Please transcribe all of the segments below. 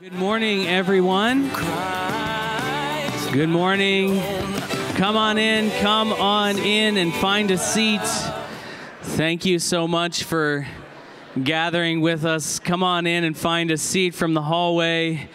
Good morning, everyone. Good morning. Come on in, come on in and find a seat. Thank you so much for gathering with us. Come on in and find a seat from the hallway.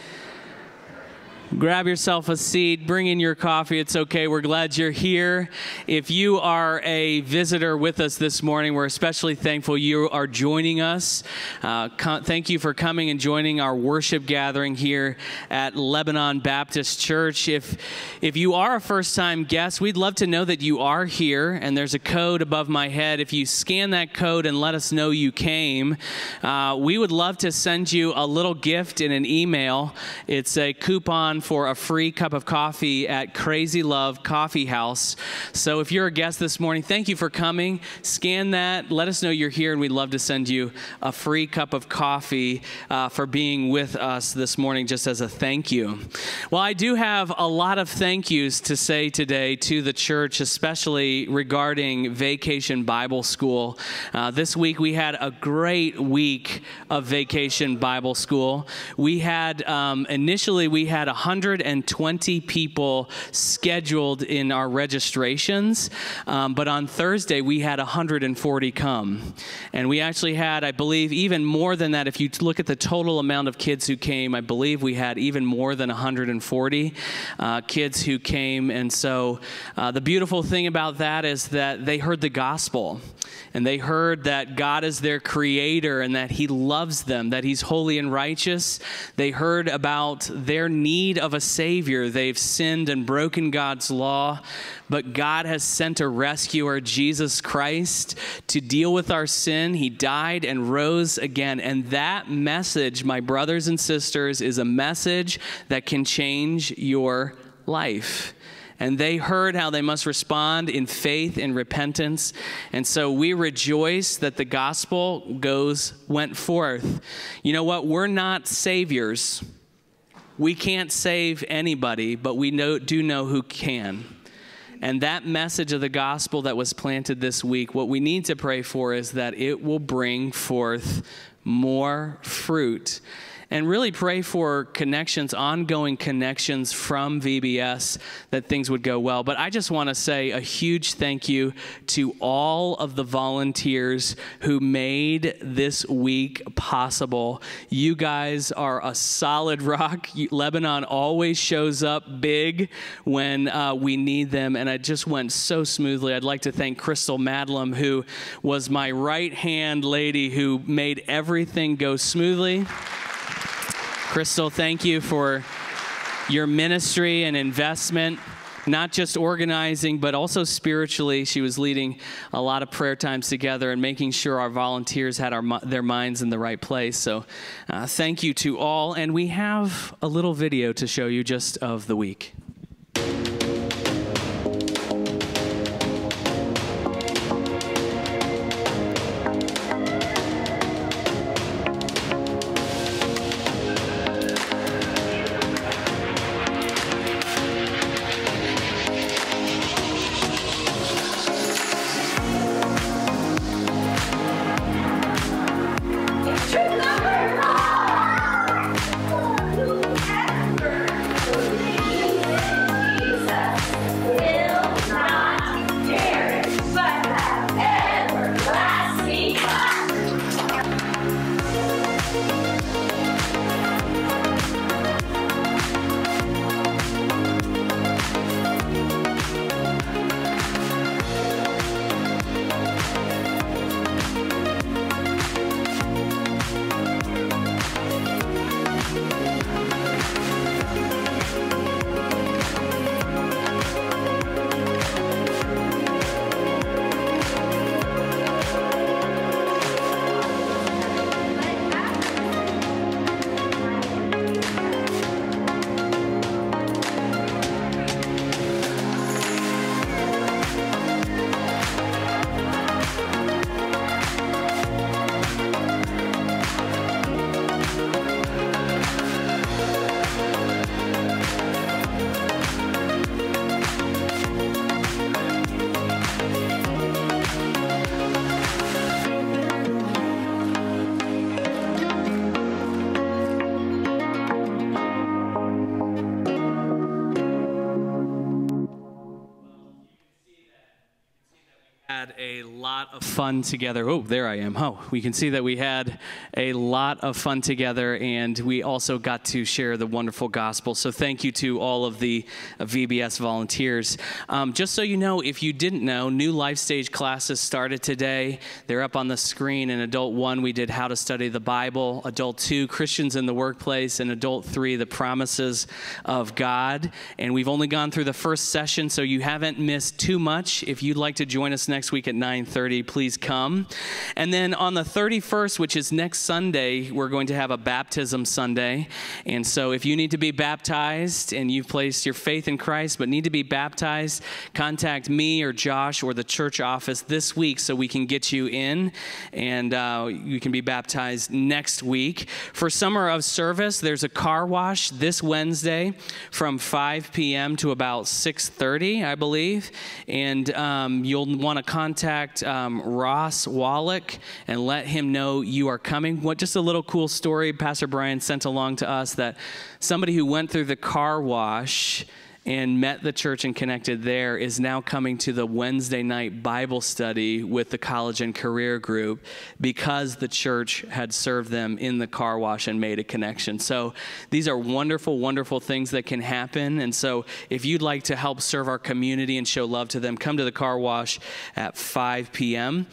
Grab yourself a seat, bring in your coffee. It's okay. We're glad you're here. If you are a visitor with us this morning, we're especially thankful you are joining us. Uh, thank you for coming and joining our worship gathering here at Lebanon Baptist Church. If, if you are a first time guest, we'd love to know that you are here, and there's a code above my head. If you scan that code and let us know you came, uh, we would love to send you a little gift in an email. It's a coupon for a free cup of coffee at Crazy Love Coffee House. So if you're a guest this morning, thank you for coming. Scan that, let us know you're here, and we'd love to send you a free cup of coffee uh, for being with us this morning, just as a thank you. Well, I do have a lot of thank yous to say today to the church, especially regarding Vacation Bible School. Uh, this week we had a great week of Vacation Bible School. We had um, initially we had 100 120 people scheduled in our registrations, um, but on Thursday we had 140 come. And we actually had, I believe, even more than that. If you look at the total amount of kids who came, I believe we had even more than 140 uh, kids who came. And so uh, the beautiful thing about that is that they heard the gospel and they heard that God is their creator and that He loves them, that He's holy and righteous. They heard about their need of a Savior. They've sinned and broken God's law, but God has sent a rescuer, Jesus Christ, to deal with our sin. He died and rose again. And that message, my brothers and sisters, is a message that can change your life and they heard how they must respond in faith and repentance. And so we rejoice that the gospel goes went forth. You know what? We're not saviors. We can't save anybody, but we know, do know who can. And that message of the gospel that was planted this week, what we need to pray for is that it will bring forth more fruit and really pray for connections, ongoing connections from VBS, that things would go well. But I just want to say a huge thank you to all of the volunteers who made this week possible. You guys are a solid rock. Lebanon always shows up big when uh, we need them, and it just went so smoothly. I'd like to thank Crystal Madlam, who was my right hand lady who made everything go smoothly. Crystal, thank you for your ministry and investment, not just organizing, but also spiritually. She was leading a lot of prayer times together and making sure our volunteers had our, their minds in the right place. So, uh, thank you to all. And we have a little video to show you just of the week. Fun together. Oh, there I am. Oh, we can see that we had a lot of fun together, and we also got to share the wonderful gospel. So, thank you to all of the VBS volunteers. Um, just so you know, if you didn't know, new life stage classes started today. They're up on the screen. In Adult 1, we did How to Study the Bible. Adult 2, Christians in the Workplace. And Adult 3, The Promises of God. And we've only gone through the first session, so you haven't missed too much. If you'd like to join us next week at 9:30, please come. And then on the 31st, which is next Sunday, we're going to have a baptism Sunday. And so if you need to be baptized and you've placed your faith in Christ but need to be baptized, contact me or Josh or the church office this week so we can get you in and uh, you can be baptized next week. For summer of service, there's a car wash this Wednesday from 5 p.m. to about 6:30, I believe, and um, you'll want to contact um, Ross Wallach and let him know you are coming. What just a little cool story Pastor Brian sent along to us that somebody who went through the car wash and met the church and connected there is now coming to the Wednesday night Bible study with the college and career group because the church had served them in the car wash and made a connection. So these are wonderful, wonderful things that can happen. And so if you'd like to help serve our community and show love to them, come to the car wash at 5 p.m.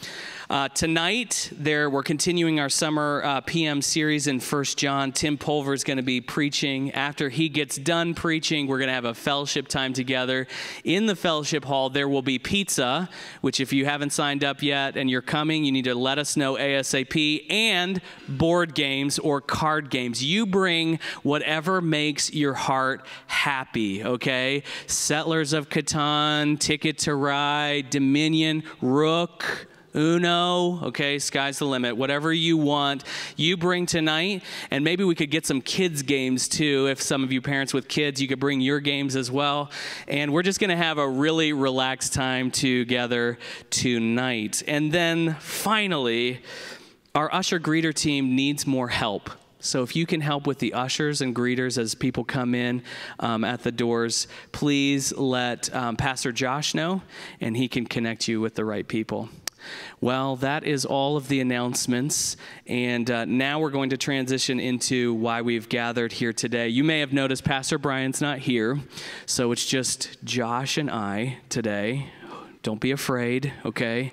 Uh, tonight, there we're continuing our summer uh, PM series in First John. Tim Pulver is going to be preaching. After he gets done preaching, we're going to have a fellowship time together in the fellowship hall. There will be pizza, which if you haven't signed up yet and you're coming, you need to let us know ASAP. And board games or card games. You bring whatever makes your heart happy. Okay, Settlers of Catan, Ticket to Ride, Dominion, Rook. Uno, okay, sky's the limit. Whatever you want, you bring tonight. And maybe we could get some kids' games too. If some of you parents with kids, you could bring your games as well. And we're just going to have a really relaxed time together tonight. And then finally, our usher greeter team needs more help. So if you can help with the ushers and greeters as people come in um, at the doors, please let um, Pastor Josh know, and he can connect you with the right people. Well, that is all of the announcements. And uh, now we're going to transition into why we've gathered here today. You may have noticed Pastor Brian's not here, so it's just Josh and I today. Don't be afraid, okay?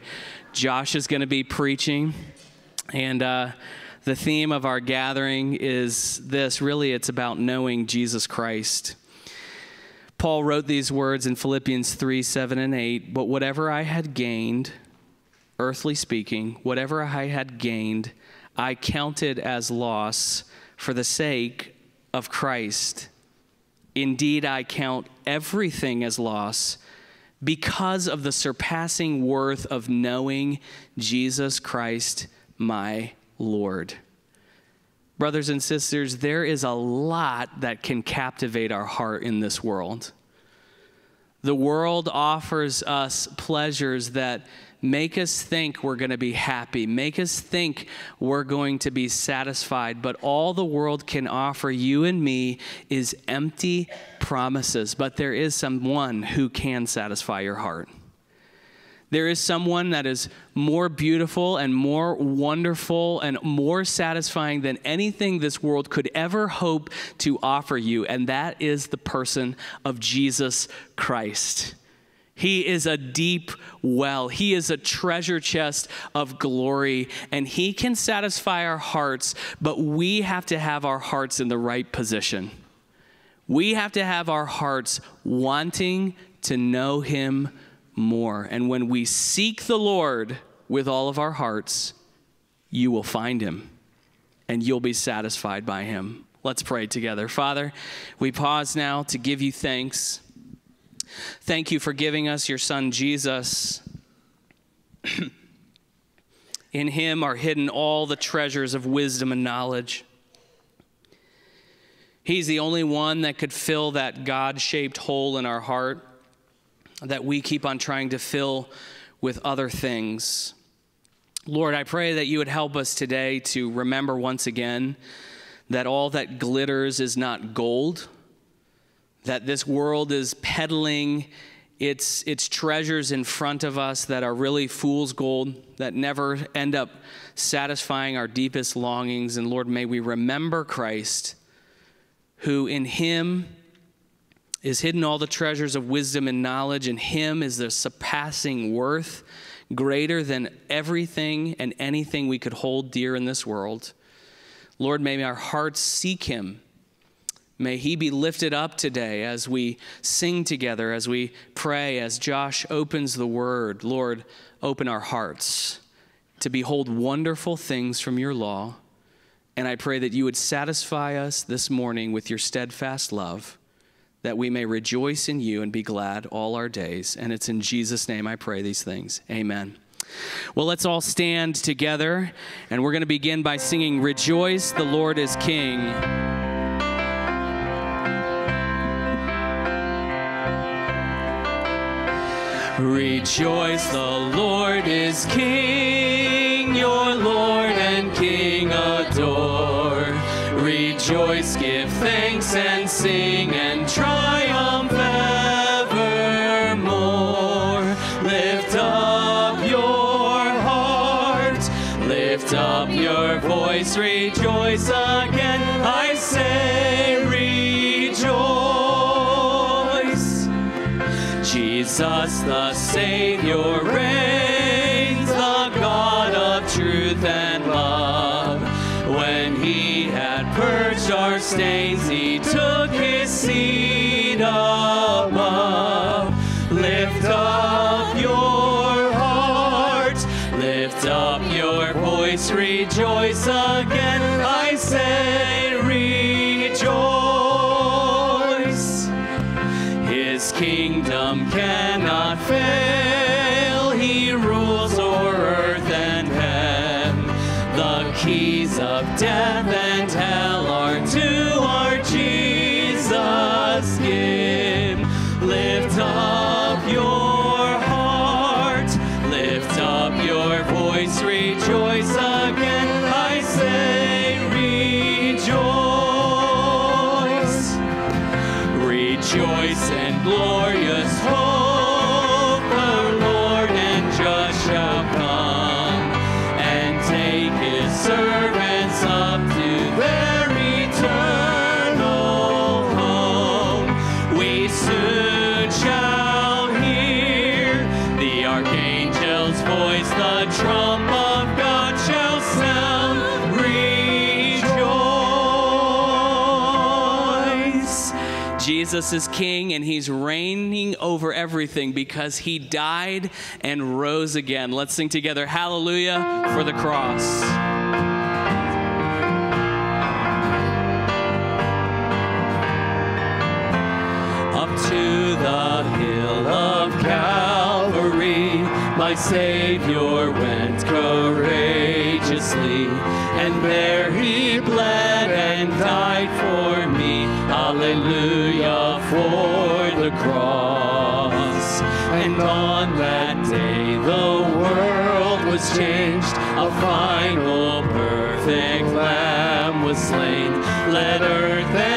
Josh is going to be preaching. And uh, the theme of our gathering is this really, it's about knowing Jesus Christ. Paul wrote these words in Philippians 3 7 and 8. But whatever I had gained, earthly speaking, whatever I had gained, I counted as loss for the sake of Christ. Indeed, I count everything as loss because of the surpassing worth of knowing Jesus Christ, my Lord. Brothers and sisters, there is a lot that can captivate our heart in this world. The world offers us pleasures that make us think we're going to be happy, make us think we're going to be satisfied. But all the world can offer you and me is empty promises. But there is someone who can satisfy your heart. There is someone that is more beautiful and more wonderful and more satisfying than anything this world could ever hope to offer you, and that is the person of Jesus Christ. He is a deep well. He is a treasure chest of glory, and He can satisfy our hearts, but we have to have our hearts in the right position. We have to have our hearts wanting to know Him more. And when we seek the Lord with all of our hearts, you will find Him and you'll be satisfied by Him. Let's pray together. Father, we pause now to give you thanks. Thank you for giving us your Son, Jesus. In him are hidden all the treasures of wisdom and knowledge. He's the only one that could fill that God shaped hole in our heart that we keep on trying to fill with other things. Lord, I pray that you would help us today to remember once again that all that glitters is not gold that this world is peddling It's, it's treasures in front of us that are really fool's gold, that never end up satisfying our deepest longings. And Lord, may we remember Christ, who in Him is hidden all the treasures of wisdom and knowledge. In Him is the surpassing worth greater than everything and anything we could hold dear in this world. Lord, may our hearts seek Him May he be lifted up today as we sing together, as we pray, as Josh opens the word. Lord, open our hearts to behold wonderful things from your law. And I pray that you would satisfy us this morning with your steadfast love, that we may rejoice in you and be glad all our days. And it's in Jesus' name I pray these things. Amen. Well, let's all stand together, and we're going to begin by singing Rejoice, the Lord is King. Rejoice, the Lord is King, your Lord and King adore. Rejoice, give thanks and sing and Jesus is king and he's reigning over everything because he died and rose again. Let's sing together Hallelujah for the cross. Up to the hill of Calvary, my Savior earth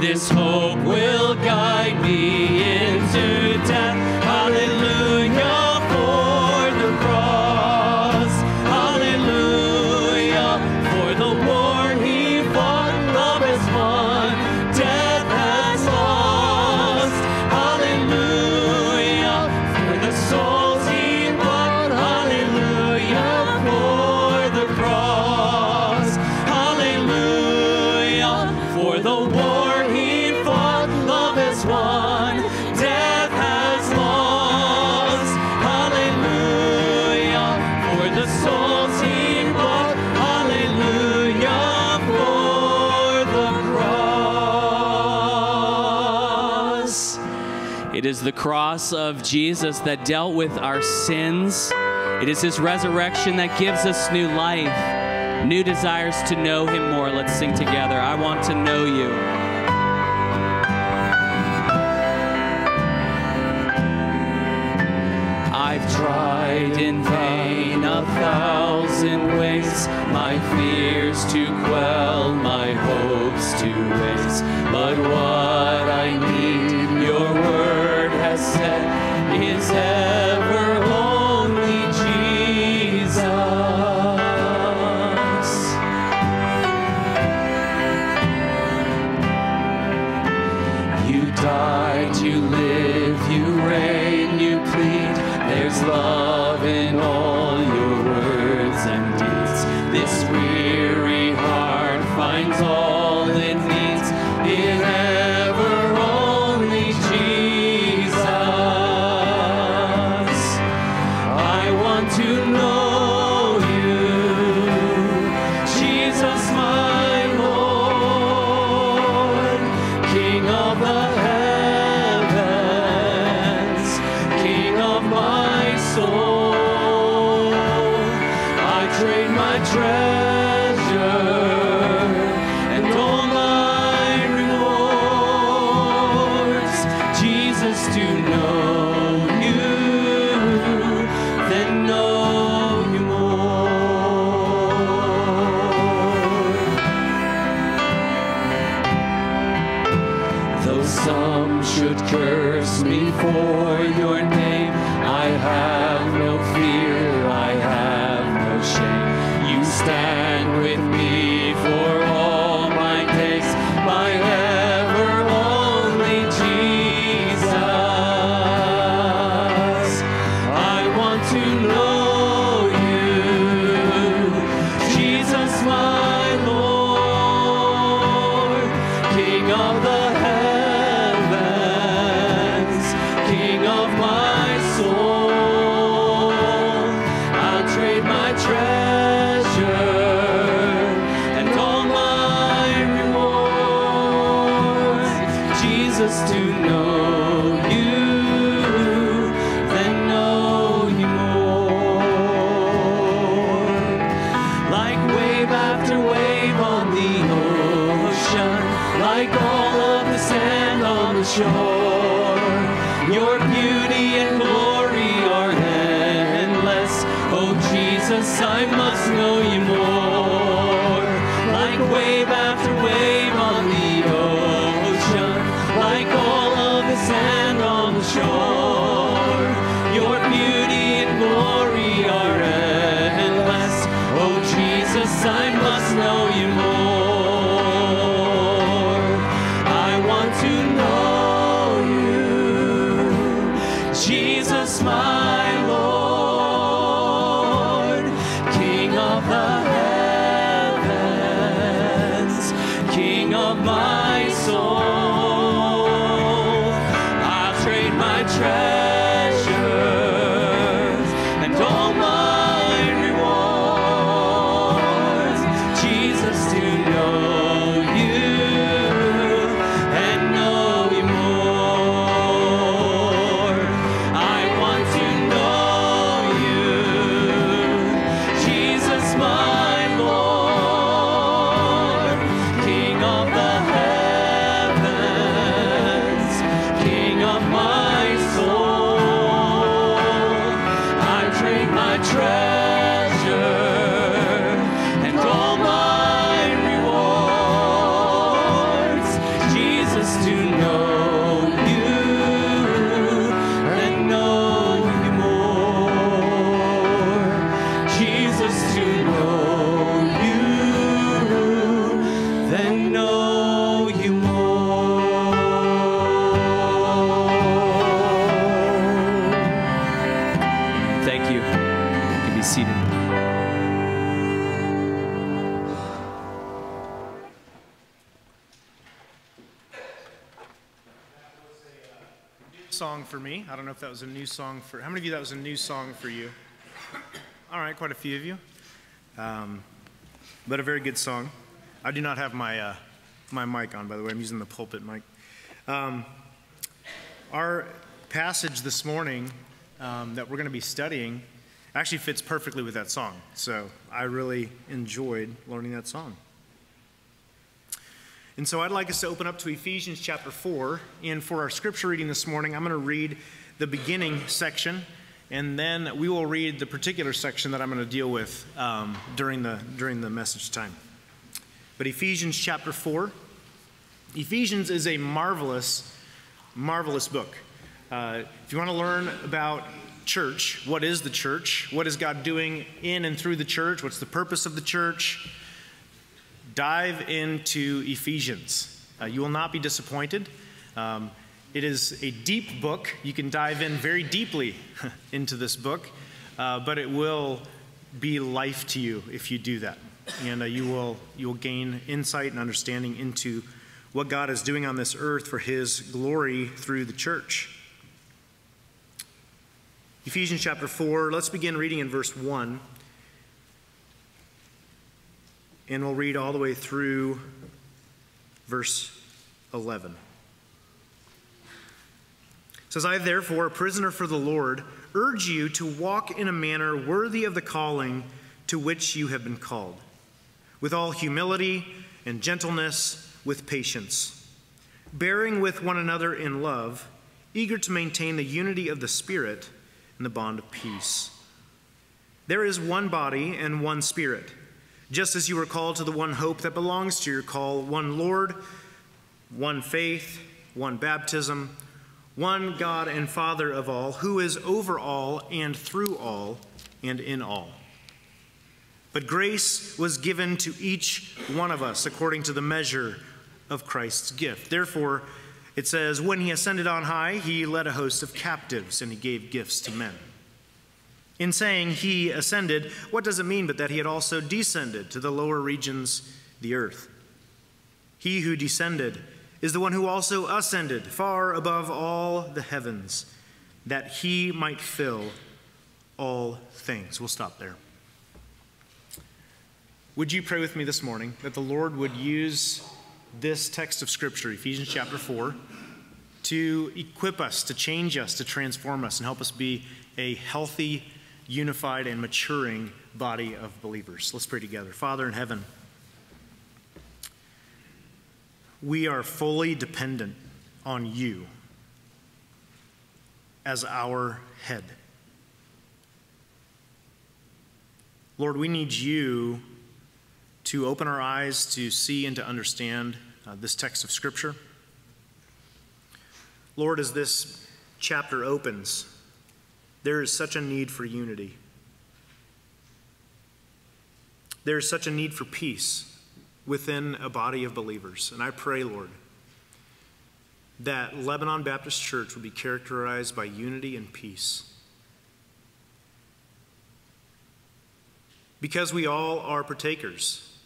this hope. is the cross of Jesus that dealt with our sins. It is his resurrection that gives us new life, new desires to know him more. Let's sing together. I want to know you. I've tried in vain a thousand ways, my fears to quell, my hopes to raise. But what said. of my that was a new song for, how many of you that was a new song for you? All right, quite a few of you. Um, but a very good song. I do not have my, uh, my mic on, by the way. I'm using the pulpit mic. Um, our passage this morning um, that we're going to be studying actually fits perfectly with that song. So I really enjoyed learning that song. And so I'd like us to open up to Ephesians chapter 4. And for our scripture reading this morning, I'm going to read the beginning section, and then we will read the particular section that I'm going to deal with um, during, the, during the message time. But Ephesians chapter 4. Ephesians is a marvelous, marvelous book. Uh, if you want to learn about church, what is the church? What is God doing in and through the church? What's the purpose of the church? Dive into Ephesians. Uh, you will not be disappointed. Um, it is a deep book. You can dive in very deeply into this book, uh, but it will be life to you if you do that. And uh, you, will, you will gain insight and understanding into what God is doing on this earth for His glory through the church. Ephesians chapter 4, let's begin reading in verse 1. And we'll read all the way through verse 11 says, I therefore, a prisoner for the Lord, urge you to walk in a manner worthy of the calling to which you have been called, with all humility and gentleness, with patience, bearing with one another in love, eager to maintain the unity of the Spirit in the bond of peace. There is one body and one Spirit, just as you were called to the one hope that belongs to your call, one Lord, one faith, one baptism one God and Father of all, who is over all and through all and in all. But grace was given to each one of us according to the measure of Christ's gift. Therefore, it says, When he ascended on high, he led a host of captives and he gave gifts to men. In saying he ascended, what does it mean but that he had also descended to the lower regions, the earth? He who descended is the one who also ascended far above all the heavens, that he might fill all things. We'll stop there. Would you pray with me this morning that the Lord would use this text of Scripture, Ephesians chapter 4, to equip us, to change us, to transform us, and help us be a healthy, unified, and maturing body of believers? Let's pray together. Father in heaven, we are fully dependent on you as our head. Lord, we need you to open our eyes to see and to understand uh, this text of Scripture. Lord, as this chapter opens, there is such a need for unity. There is such a need for peace within a body of believers. And I pray, Lord, that Lebanon Baptist Church would be characterized by unity and peace. Because we all are partakers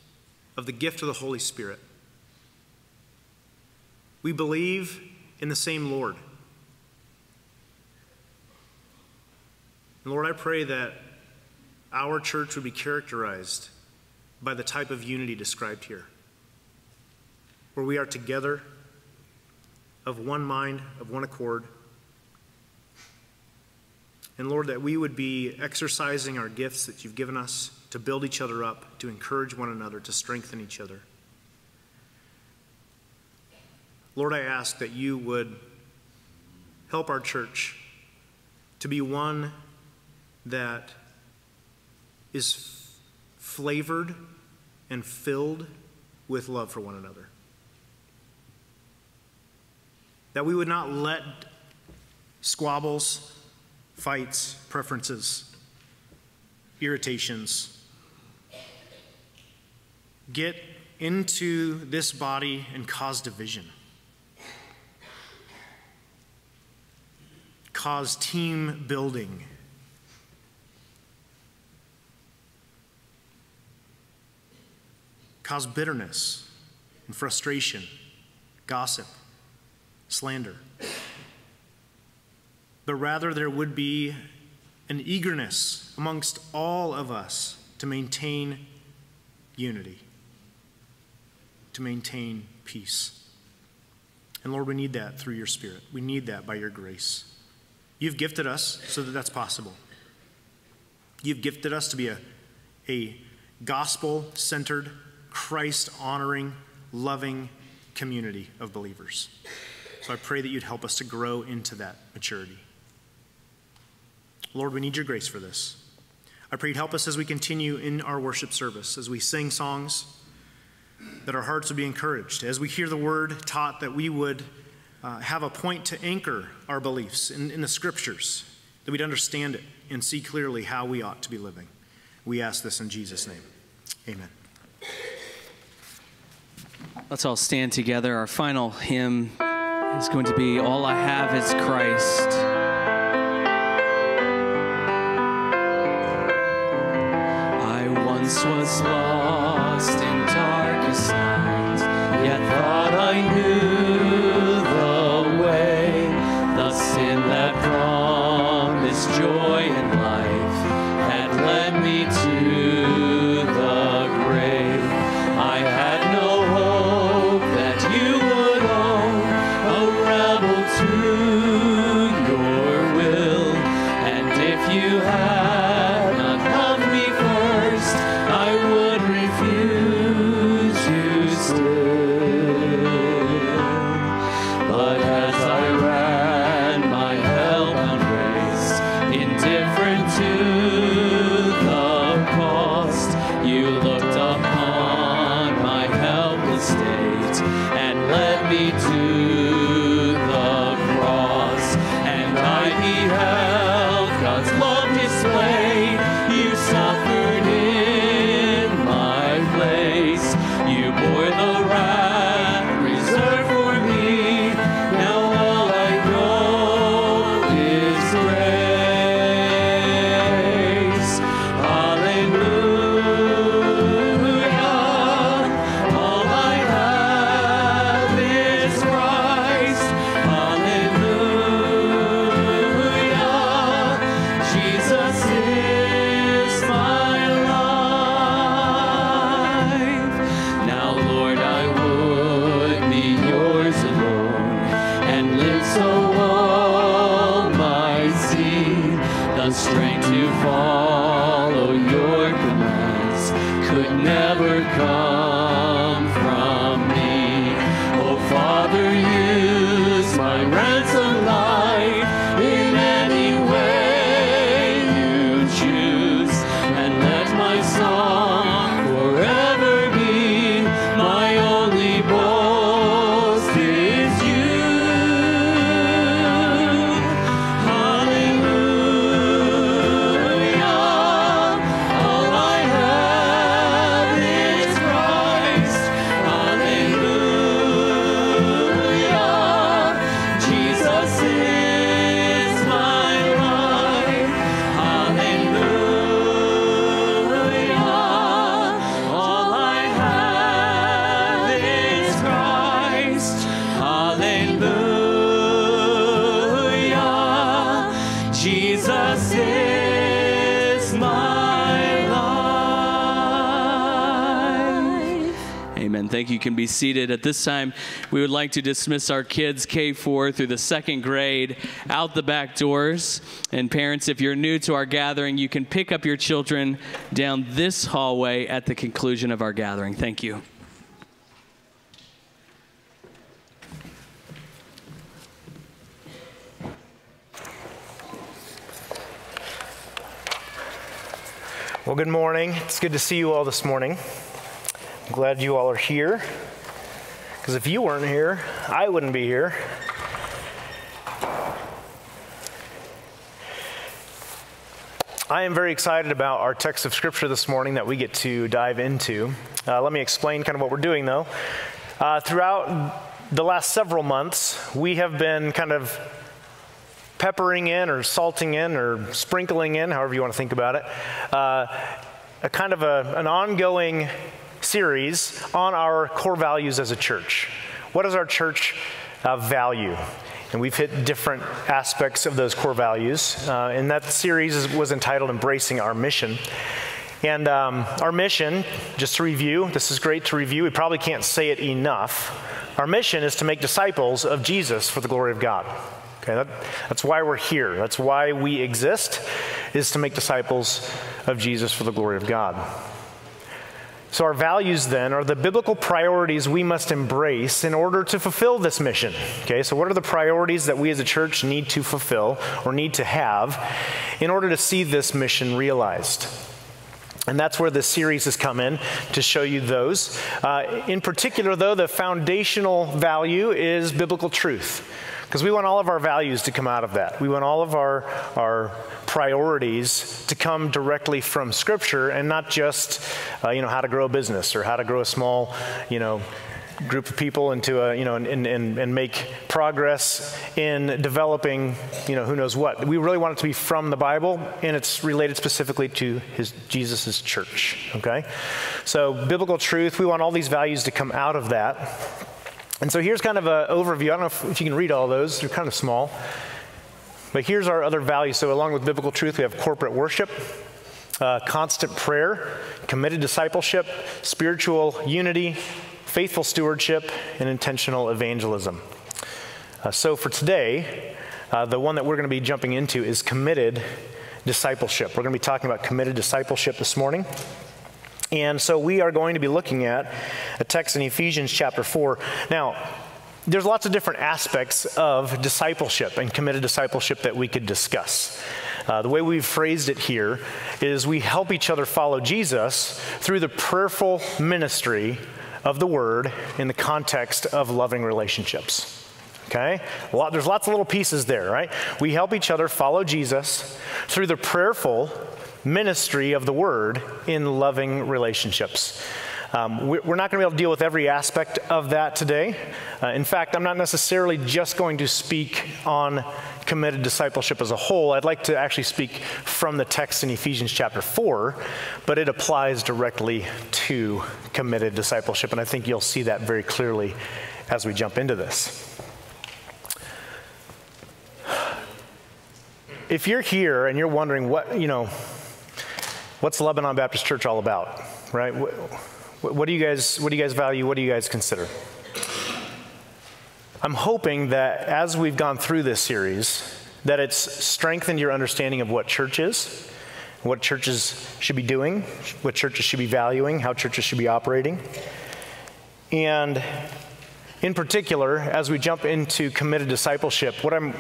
of the gift of the Holy Spirit. We believe in the same Lord. And Lord, I pray that our church would be characterized by the type of unity described here, where we are together of one mind, of one accord. And Lord, that we would be exercising our gifts that you've given us to build each other up, to encourage one another, to strengthen each other. Lord, I ask that you would help our church to be one that is flavored and filled with love for one another. that we would not let squabbles, fights, preferences, irritations get into this body and cause division, cause team building. Cause bitterness and frustration, gossip, slander. But rather, there would be an eagerness amongst all of us to maintain unity to maintain peace. And Lord, we need that through your Spirit. We need that by your grace. You've gifted us so that that's possible. You've gifted us to be a, a gospel centered, Christ honoring, loving community of believers. So I pray that you'd help us to grow into that maturity. Lord, we need your grace for this. I pray you'd help us as we continue in our worship service, as we sing songs that our hearts would be encouraged. As we hear the word taught, that we would uh, have a point to anchor our beliefs in, in the scriptures, that we'd understand it and see clearly how we ought to be living. We ask this in Jesus' name. Amen. Let's all stand together. Our final hymn is going to be All I Have is Christ. I once was lost in darkest night, yet thought I knew Thank you. you can be seated. At this time, we would like to dismiss our kids K4 through the second grade out the back doors. And parents, if you're new to our gathering, you can pick up your children down this hallway at the conclusion of our gathering. Thank you. Well, good morning. It's good to see you all this morning. I'm glad you all are here. Because if you weren't here, I wouldn't be here. I am very excited about our text of Scripture this morning that we get to dive into. Uh, let me explain kind of what we're doing, though. Uh, throughout the last several months, we have been kind of peppering in or salting in or sprinkling in, however you want to think about it, uh, a kind of a, an ongoing series on our core values as a church. What does our church uh, value? And we've hit different aspects of those core values. Uh, and that series was entitled Embracing Our Mission. And um, our mission, just to review, this is great to review, we probably can't say it enough. Our mission is to make disciples of Jesus for the glory of God. Okay, that, that's why we're here. That's why we exist, is to make disciples of Jesus for the glory of God. So, our values then are the biblical priorities we must embrace in order to fulfill this mission. Okay, so what are the priorities that we as a church need to fulfill or need to have in order to see this mission realized? And that's where this series has come in to show you those. Uh, in particular, though, the foundational value is biblical truth. Because we want all of our values to come out of that. We want all of our, our priorities to come directly from Scripture and not just, uh, you know, how to grow a business or how to grow a small, you know, group of people into a, you know, and, and, and make progress in developing, you know, who knows what. We really want it to be from the Bible, and it's related specifically to his Jesus' church, okay? So, biblical truth, we want all these values to come out of that. And so here's kind of an overview. I don't know if, you can read all those, they're kind of small. But here's our other values. So, along with biblical truth, we have corporate worship, uh, constant prayer, committed discipleship, spiritual unity, faithful stewardship, and intentional evangelism. Uh, so, for today, uh, the one that we're going to be jumping into is committed discipleship. We're going to be talking about committed discipleship this morning. And so we are going to be looking at a text in Ephesians chapter 4. Now, there's lots of different aspects of discipleship and committed discipleship that we could discuss. Uh, the way we've phrased it here is we help each other follow Jesus through the prayerful ministry of the word in the context of loving relationships. Okay? Lot, there's lots of little pieces there, right? We help each other follow Jesus through the prayerful ministry of the word in loving relationships. Um, we're not going to be able to deal with every aspect of that today. Uh, in fact, I'm not necessarily just going to speak on committed discipleship as a whole. I'd like to actually speak from the text in Ephesians chapter 4, but it applies directly to committed discipleship, and I think you'll see that very clearly as we jump into this. If you're here and you're wondering what, you know, what's Lebanon Baptist Church all about, right? What, what, do you guys what do you guys value? What do you guys consider? I'm hoping that as we've gone through this series, that it's strengthened your understanding of what church is, what churches should be doing, what churches should be valuing, how churches should be operating. And in particular, as we jump into committed discipleship, what I'm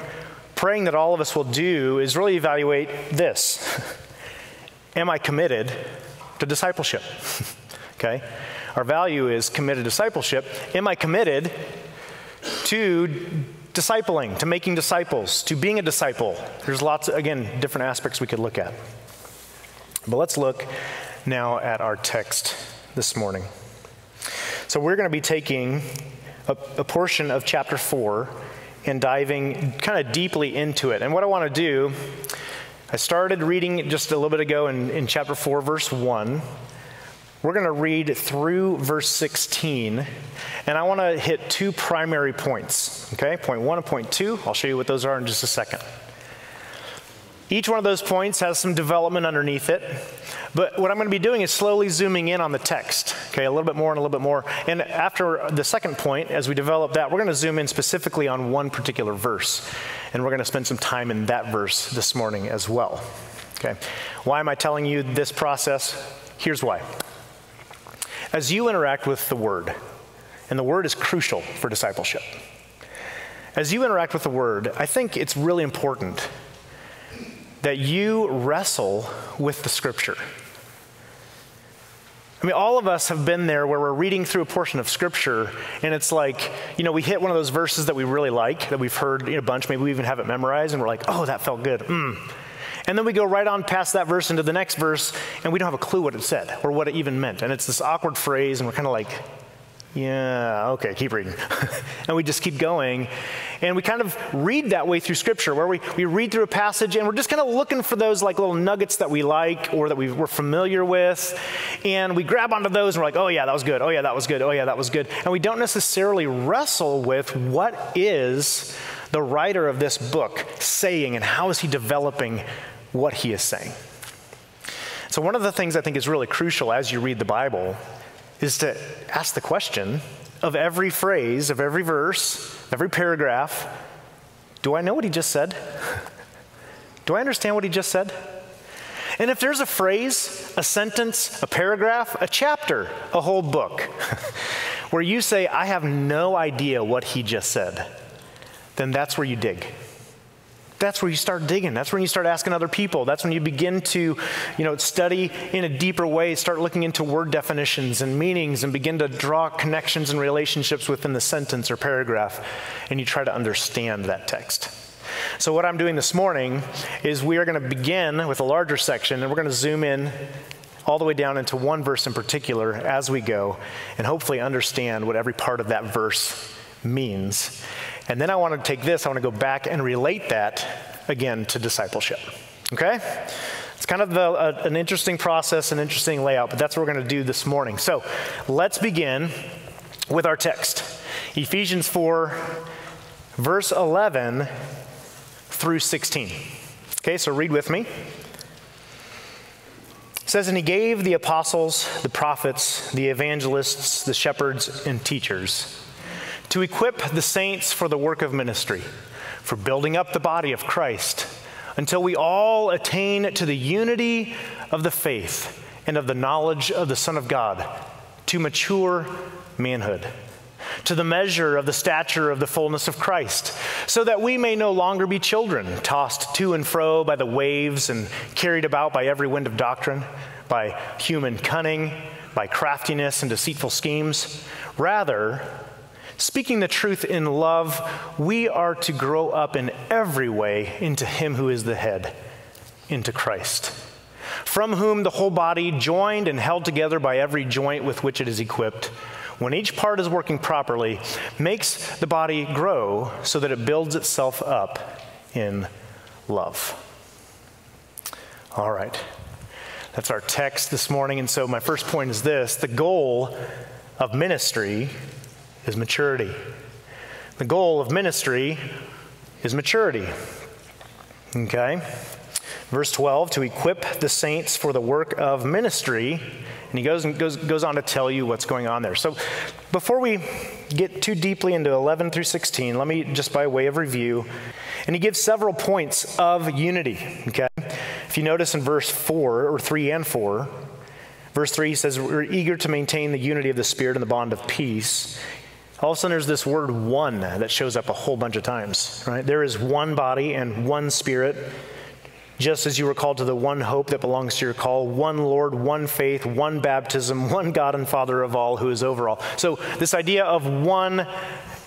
praying that all of us will do is really evaluate this. Am I committed to discipleship? okay? Our value is committed discipleship. Am I committed to discipling, to making disciples, to being a disciple? There's lots, of, again, different aspects we could look at. But let's look now at our text this morning. So we're going to be taking a, a portion of chapter 4 and diving kind of deeply into it. And what I want to do I started reading just a little bit ago in, in chapter 4, verse 1. We're going to read through verse 16, and I want to hit two primary points. Okay, point one and point two. I'll show you what those are in just a second. Each one of those points has some development underneath it, but what I'm going to be doing is slowly zooming in on the text, okay, a little bit more and a little bit more. And after the second point, as we develop that, we're going to zoom in specifically on one particular verse. And we're going to spend some time in that verse this morning as well. Okay. Why am I telling you this process? Here's why. As you interact with the Word, and the Word is crucial for discipleship, as you interact with the Word, I think it's really important that you wrestle with the Scripture. I mean, all of us have been there where we're reading through a portion of Scripture, and it's like, you know, we hit one of those verses that we really like, that we've heard a bunch, maybe we even have it memorized, and we're like, oh, that felt good. Mm. And then we go right on past that verse into the next verse, and we don't have a clue what it said or what it even meant. And it's this awkward phrase, and we're kind of like, yeah, okay, keep reading. and we just keep going. And we kind of read that way through Scripture, where we, we read through a passage and we're just kind of looking for those like little nuggets that we like or that we, we're familiar with. And we grab onto those and we're like, oh, yeah, that was good. Oh, yeah, that was good. Oh, yeah, that was good. And we don't necessarily wrestle with what is the writer of this book saying and how is he developing what he is saying. So, one of the things I think is really crucial as you read the Bible is to ask the question of every phrase, of every verse, every paragraph do I know what he just said? Do I understand what he just said? And if there's a phrase, a sentence, a paragraph, a chapter, a whole book, where you say, I have no idea what he just said, then that's where you dig that's where you start digging. That's when you start asking other people. That's when you begin to, you know, study in a deeper way, start looking into word definitions and meanings and begin to draw connections and relationships within the sentence or paragraph and you try to understand that text. So what I'm doing this morning is we are going to begin with a larger section and we're going to zoom in all the way down into one verse in particular as we go and hopefully understand what every part of that verse means. And then I want to take this, I want to go back and relate that again to discipleship. Okay? It's kind of the, an interesting process, an interesting layout, but that's what we're going to do this morning. So let's begin with our text Ephesians 4, verse 11 through 16. Okay, so read with me. It says, And he gave the apostles, the prophets, the evangelists, the shepherds, and teachers to equip the saints for the work of ministry, for building up the body of Christ, until we all attain to the unity of the faith and of the knowledge of the Son of God, to mature manhood, to the measure of the stature of the fullness of Christ, so that we may no longer be children, tossed to and fro by the waves and carried about by every wind of doctrine, by human cunning, by craftiness and deceitful schemes. Rather, Speaking the truth in love, we are to grow up in every way into Him who is the head, into Christ, from whom the whole body, joined and held together by every joint with which it is equipped, when each part is working properly, makes the body grow so that it builds itself up in love. All right. That's our text this morning. And so, my first point is this the goal of ministry is maturity. The goal of ministry is maturity. Okay? Verse 12, to equip the saints for the work of ministry. And he goes and goes, goes on to tell you what's going on there. So before we get too deeply into 11 through 16, let me just by way of review. And he gives several points of unity. Okay? If you notice in verse 4, or 3 and 4, verse 3 says, We're eager to maintain the unity of the Spirit and the bond of peace all of a sudden there's this word one that shows up a whole bunch of times, right? There is one body and one spirit, just as you were called to the one hope that belongs to your call, one Lord, one faith, one baptism, one God and Father of all who is over all. So this idea of one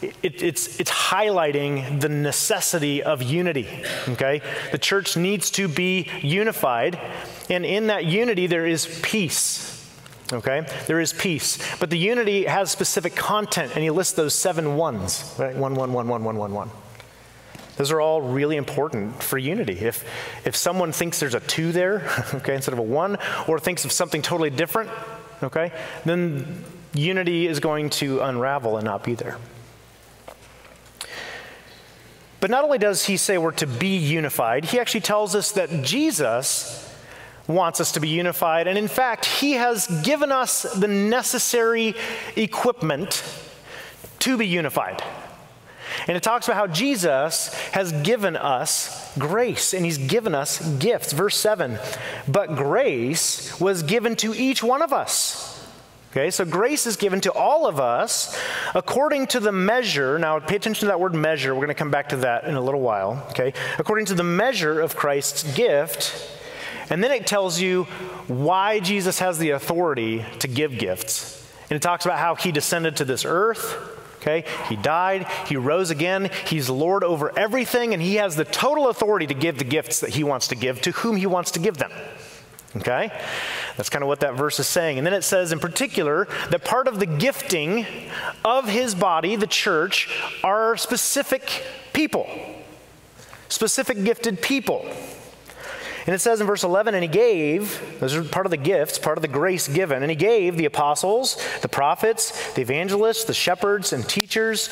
it, it's, it's highlighting the necessity of unity. Okay? The church needs to be unified, and in that unity, there is peace. Okay? There is peace. But the unity has specific content, and he lists those seven ones, right? One, one, one, one, one, one, one. Those are all really important for unity. If, if someone thinks there's a two there, okay, instead of a one, or thinks of something totally different, okay, then unity is going to unravel and not be there. But not only does he say we're to be unified, he actually tells us that Jesus wants us to be unified. And in fact, He has given us the necessary equipment to be unified. And it talks about how Jesus has given us grace and he's given us gifts. Verse 7 But grace was given to each one of us. Okay, so grace is given to all of us according to the measure. Now, pay attention to that word measure. We're going to come back to that in a little while. Okay, according to the measure of Christ's gift and then it tells you why Jesus has the authority to give gifts. And it talks about how he descended to this earth. Okay? He died, he rose again, he's Lord over everything, and he has the total authority to give the gifts that he wants to give to whom he wants to give them. Okay? That's kind of what that verse is saying. And then it says, in particular, that part of the gifting of his body, the church, are specific people, specific gifted people. And it says in verse 11, and he gave, those are part of the gifts, part of the grace given, and he gave the apostles, the prophets, the evangelists, the shepherds, and teachers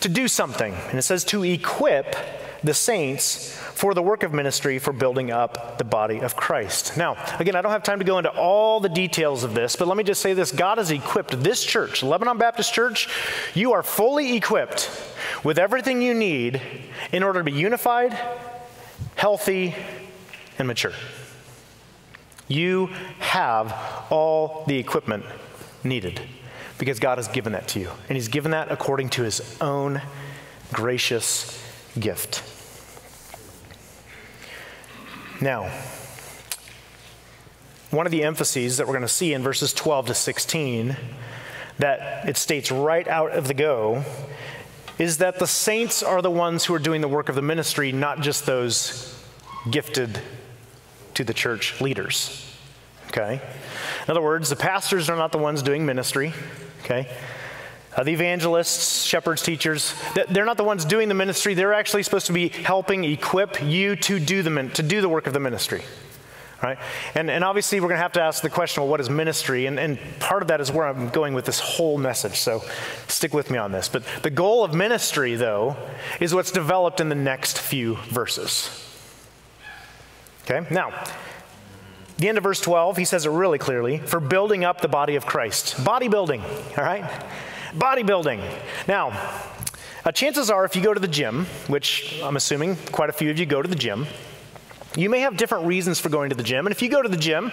to do something. And it says to equip the saints for the work of ministry for building up the body of Christ. Now, again, I don't have time to go into all the details of this, but let me just say this God has equipped this church, Lebanon Baptist Church, you are fully equipped with everything you need in order to be unified, healthy, and mature. You have all the equipment needed because God has given that to you. And He's given that according to His own gracious gift. Now, one of the emphases that we're going to see in verses 12 to 16 that it states right out of the go is that the saints are the ones who are doing the work of the ministry, not just those gifted to the church leaders. Okay? In other words, the pastors are not the ones doing ministry. Okay? Uh, the evangelists, shepherds, teachers, they're not the ones doing the ministry. They're actually supposed to be helping equip you to do the, to do the work of the ministry. Right? And, and obviously, we're going to have to ask the question well, what is ministry? And, and part of that is where I'm going with this whole message. So stick with me on this. But the goal of ministry, though, is what's developed in the next few verses. Okay? Now, the end of verse 12, he says it really clearly for building up the body of Christ. Bodybuilding, all right? Bodybuilding. Now, uh, chances are if you go to the gym, which I'm assuming quite a few of you go to the gym, you may have different reasons for going to the gym. And if you go to the gym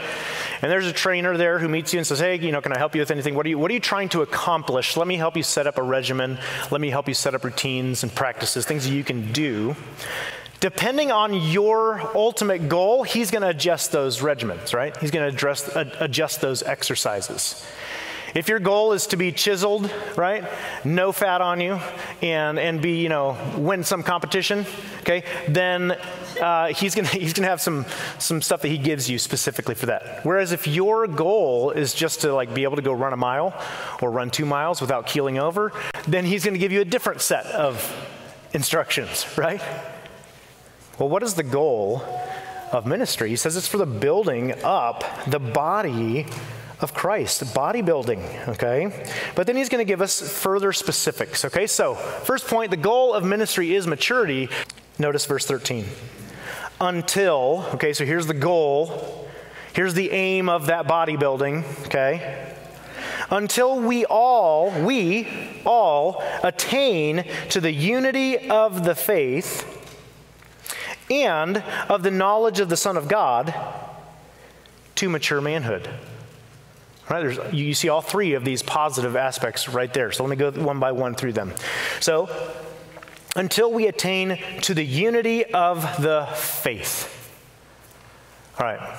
and there's a trainer there who meets you and says, Hey, you know, can I help you with anything? What are you, what are you trying to accomplish? Let me help you set up a regimen. Let me help you set up routines and practices, things that you can do. Depending on your ultimate goal, he's going to adjust those regimens, right? He's going to adjust those exercises. If your goal is to be chiseled, right, no fat on you, and, and be, you know, win some competition, okay, then uh, he's going he's gonna have some, some stuff that he gives you specifically for that. Whereas if your goal is just to, like, be able to go run a mile or run two miles without keeling over, then he's going to give you a different set of instructions, right? Well, what is the goal of ministry? He says it's for the building up the body of Christ, bodybuilding, okay? But then he's going to give us further specifics, okay? So, first point the goal of ministry is maturity. Notice verse 13. Until, okay, so here's the goal, here's the aim of that bodybuilding, okay? Until we all, we all attain to the unity of the faith and of the knowledge of the Son of God to mature manhood. Right, there's, you see all three of these positive aspects right there. So let me go one by one through them. So, until we attain to the unity of the faith. All right.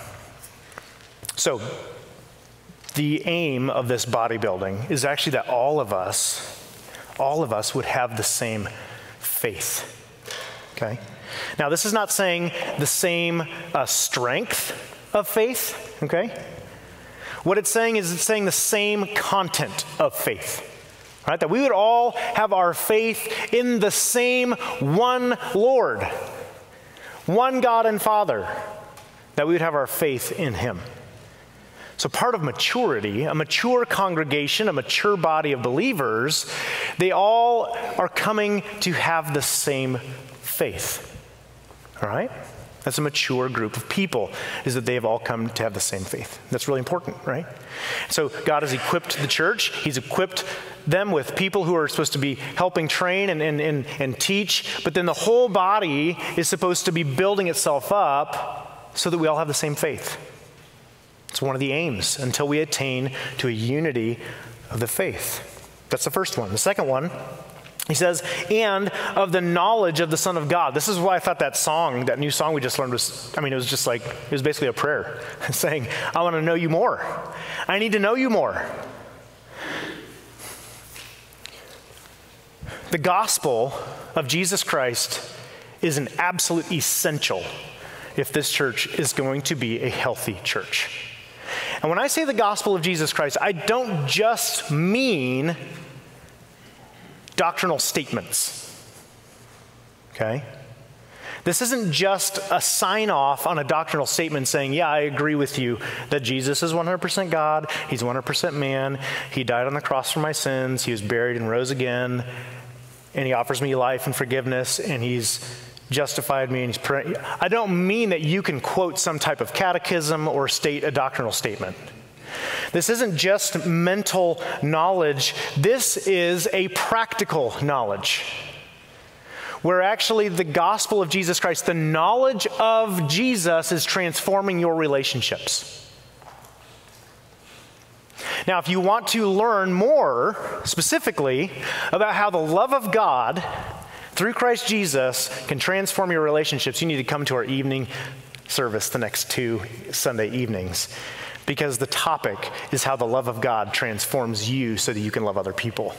So, the aim of this bodybuilding is actually that all of us, all of us would have the same faith. Okay? Now, this is not saying the same uh, strength of faith, okay? What it's saying is it's saying the same content of faith. Right? That we would all have our faith in the same one Lord, one God and Father, that we would have our faith in Him. So, part of maturity, a mature congregation, a mature body of believers, they all are coming to have the same faith. All right? That's a mature group of people, is that they have all come to have the same faith. That's really important, right? So God has equipped the church. He's equipped them with people who are supposed to be helping train and, and, and, and teach, but then the whole body is supposed to be building itself up so that we all have the same faith. It's one of the aims until we attain to a unity of the faith. That's the first one. The second one he says, and of the knowledge of the Son of God. This is why I thought that song, that new song we just learned was, I mean, it was just like, it was basically a prayer saying, I want to know you more. I need to know you more. The gospel of Jesus Christ is an absolute essential if this church is going to be a healthy church. And when I say the gospel of Jesus Christ, I don't just mean doctrinal statements. Okay? This isn't just a sign off on a doctrinal statement saying, Yeah, I agree with you that Jesus is 100% God, He's 100% man, He died on the cross for my sins, He was buried and rose again, and He offers me life and forgiveness, and He's justified me and he's praying. I don't mean that you can quote some type of catechism or state a doctrinal statement. This isn't just mental knowledge, this is a practical knowledge. Where actually the gospel of Jesus Christ, the knowledge of Jesus, is transforming your relationships. Now, if you want to learn more specifically about how the love of God through Christ Jesus can transform your relationships, you need to come to our evening service the next two Sunday evenings because the topic is how the love of God transforms you so that you can love other people.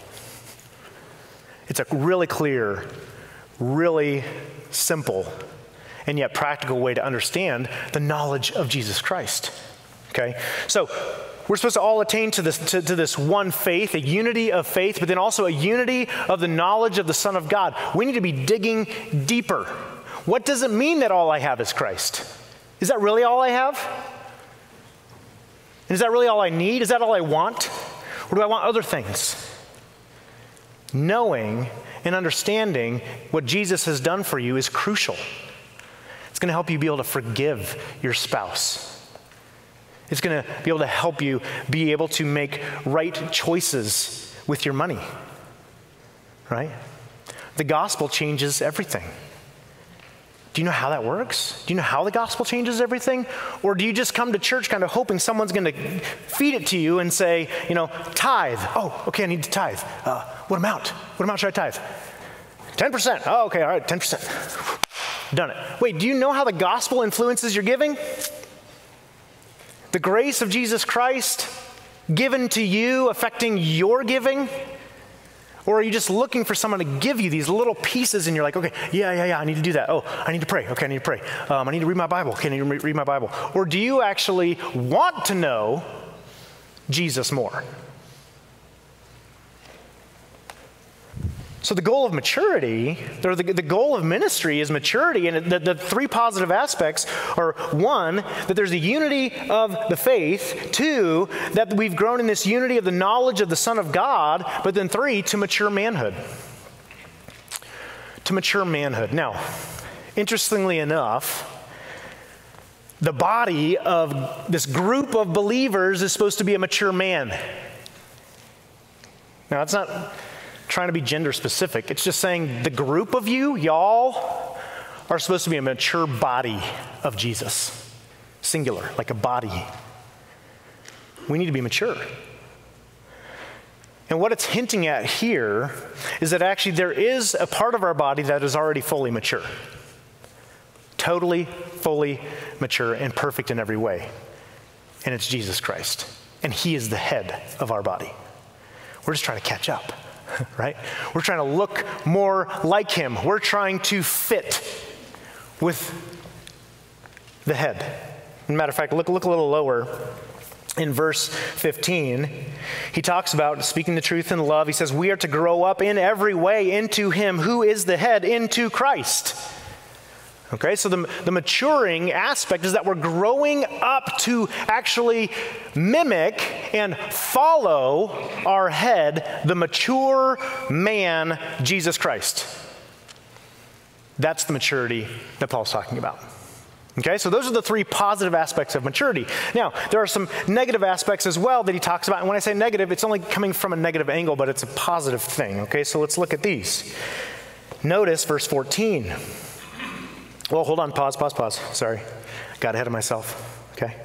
It's a really clear, really simple, and yet practical way to understand the knowledge of Jesus Christ. Okay? So, we're supposed to all attain to this, to, to, this one faith, a unity of faith, but then also a unity of the knowledge of the Son of God. We need to be digging deeper. What does it mean that all I have is Christ? Is that really all I have? And is that really all I need? Is that all I want? Or do I want other things? Knowing and understanding what Jesus has done for you is crucial. It's going to help you be able to forgive your spouse it's going to be able to help you be able to make right choices with your money. Right? The gospel changes everything. Do you know how that works? Do you know how the gospel changes everything? Or do you just come to church kind of hoping someone's going to feed it to you and say, you know, tithe? Oh, okay, I need to tithe. Uh, what amount? What amount should I tithe? 10%. Oh, okay, all right, 10%. Done it. Wait, do you know how the gospel influences your giving? The grace of Jesus Christ given to you affecting your giving? Or are you just looking for someone to give you these little pieces and you're like, okay, yeah, yeah, yeah, I need to do that. Oh, I need to pray. Okay, I need to pray. Um, I need to read my Bible. Okay, I need to read my Bible. Or do you actually want to know Jesus more? So, the goal of maturity, or the, the goal of ministry is maturity, and the, the three positive aspects are one, that there's a unity of the faith, two, that we've grown in this unity of the knowledge of the Son of God, but then three, to mature manhood. To mature manhood. Now, interestingly enough, the body of this group of believers is supposed to be a mature man. Now, it's not trying to be gender specific. It's just saying the group of you, y'all, are supposed to be a mature body of Jesus. Singular, like a body. We need to be mature. And what it's hinting at here is that actually there is a part of our body that is already fully mature. Totally, fully mature, and perfect in every way. And it's Jesus Christ. And He is the head of our body. We're just trying to catch up. right? We're trying to look more like him. We're trying to fit with the head. matter of fact, look, look a little lower. In verse 15, he talks about speaking the truth in love. He says, We are to grow up in every way into him who is the head, into Christ. Okay, so the, the maturing aspect is that we're growing up to actually mimic and follow our head, the mature man, Jesus Christ. That's the maturity that Paul's talking about. Okay, so those are the three positive aspects of maturity. Now, there are some negative aspects as well that he talks about. And when I say negative, it's only coming from a negative angle, but it's a positive thing. Okay, so let's look at these. Notice verse 14. Well, hold on, pause, pause, pause. Sorry. Got ahead of myself. Okay.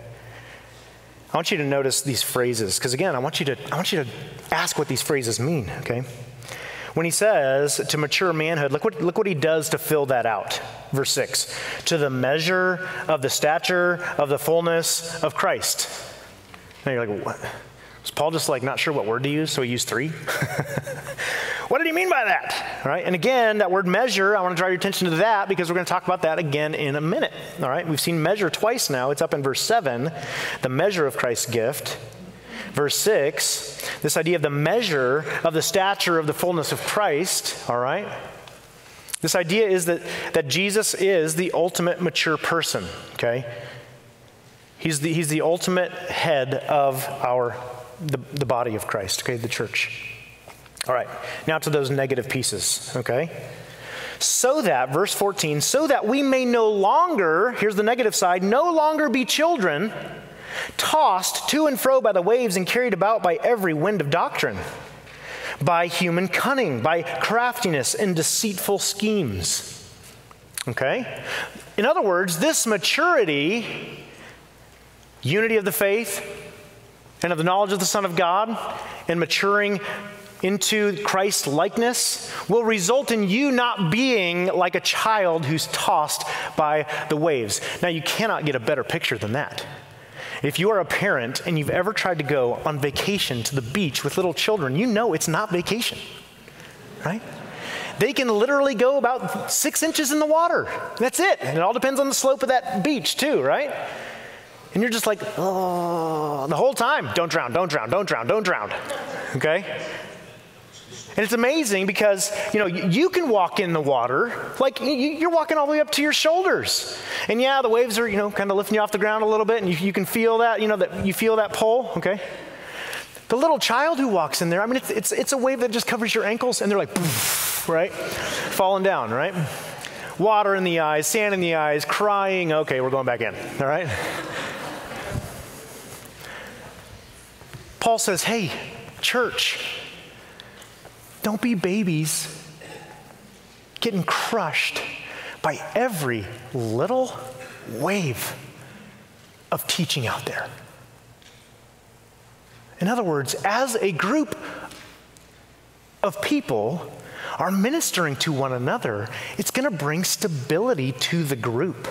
I want you to notice these phrases because again, I want you to I want you to ask what these phrases mean, okay? When he says to mature manhood, look what look what he does to fill that out. Verse 6. To the measure of the stature of the fullness of Christ. Now you're like, what? Is Paul just like not sure what word to use, so he used three? what did he mean by that? All right, and again, that word measure, I want to draw your attention to that because we're going to talk about that again in a minute. All right, we've seen measure twice now. It's up in verse 7, the measure of Christ's gift. Verse 6, this idea of the measure of the stature of the fullness of Christ, all right? This idea is that, that Jesus is the ultimate mature person, okay? He's the, he's the ultimate head of our the, the body of Christ, okay, the church. All right, now to those negative pieces, okay? So that, verse 14, so that we may no longer, here's the negative side, no longer be children, tossed to and fro by the waves and carried about by every wind of doctrine, by human cunning, by craftiness and deceitful schemes. Okay? In other words, this maturity, unity of the faith, and of the knowledge of the Son of God and maturing into Christ's likeness will result in you not being like a child who's tossed by the waves. Now, you cannot get a better picture than that. If you are a parent and you've ever tried to go on vacation to the beach with little children, you know it's not vacation, right? They can literally go about six inches in the water. That's it. And it all depends on the slope of that beach, too, right? And you're just like, oh, the whole time, don't drown, don't drown, don't drown, don't drown. Okay? And it's amazing because, you know, you can walk in the water, like you're walking all the way up to your shoulders. And yeah, the waves are, you know, kind of lifting you off the ground a little bit, and you, you can feel that, you know, that you feel that pull, okay? The little child who walks in there, I mean, it's, it's, it's a wave that just covers your ankles, and they're like, right? Falling down, right? Water in the eyes, sand in the eyes, crying. Okay, we're going back in, all right? Paul says, hey, church, don't be babies getting crushed by every little wave of teaching out there. In other words, as a group of people are ministering to one another, it's going to bring stability to the group.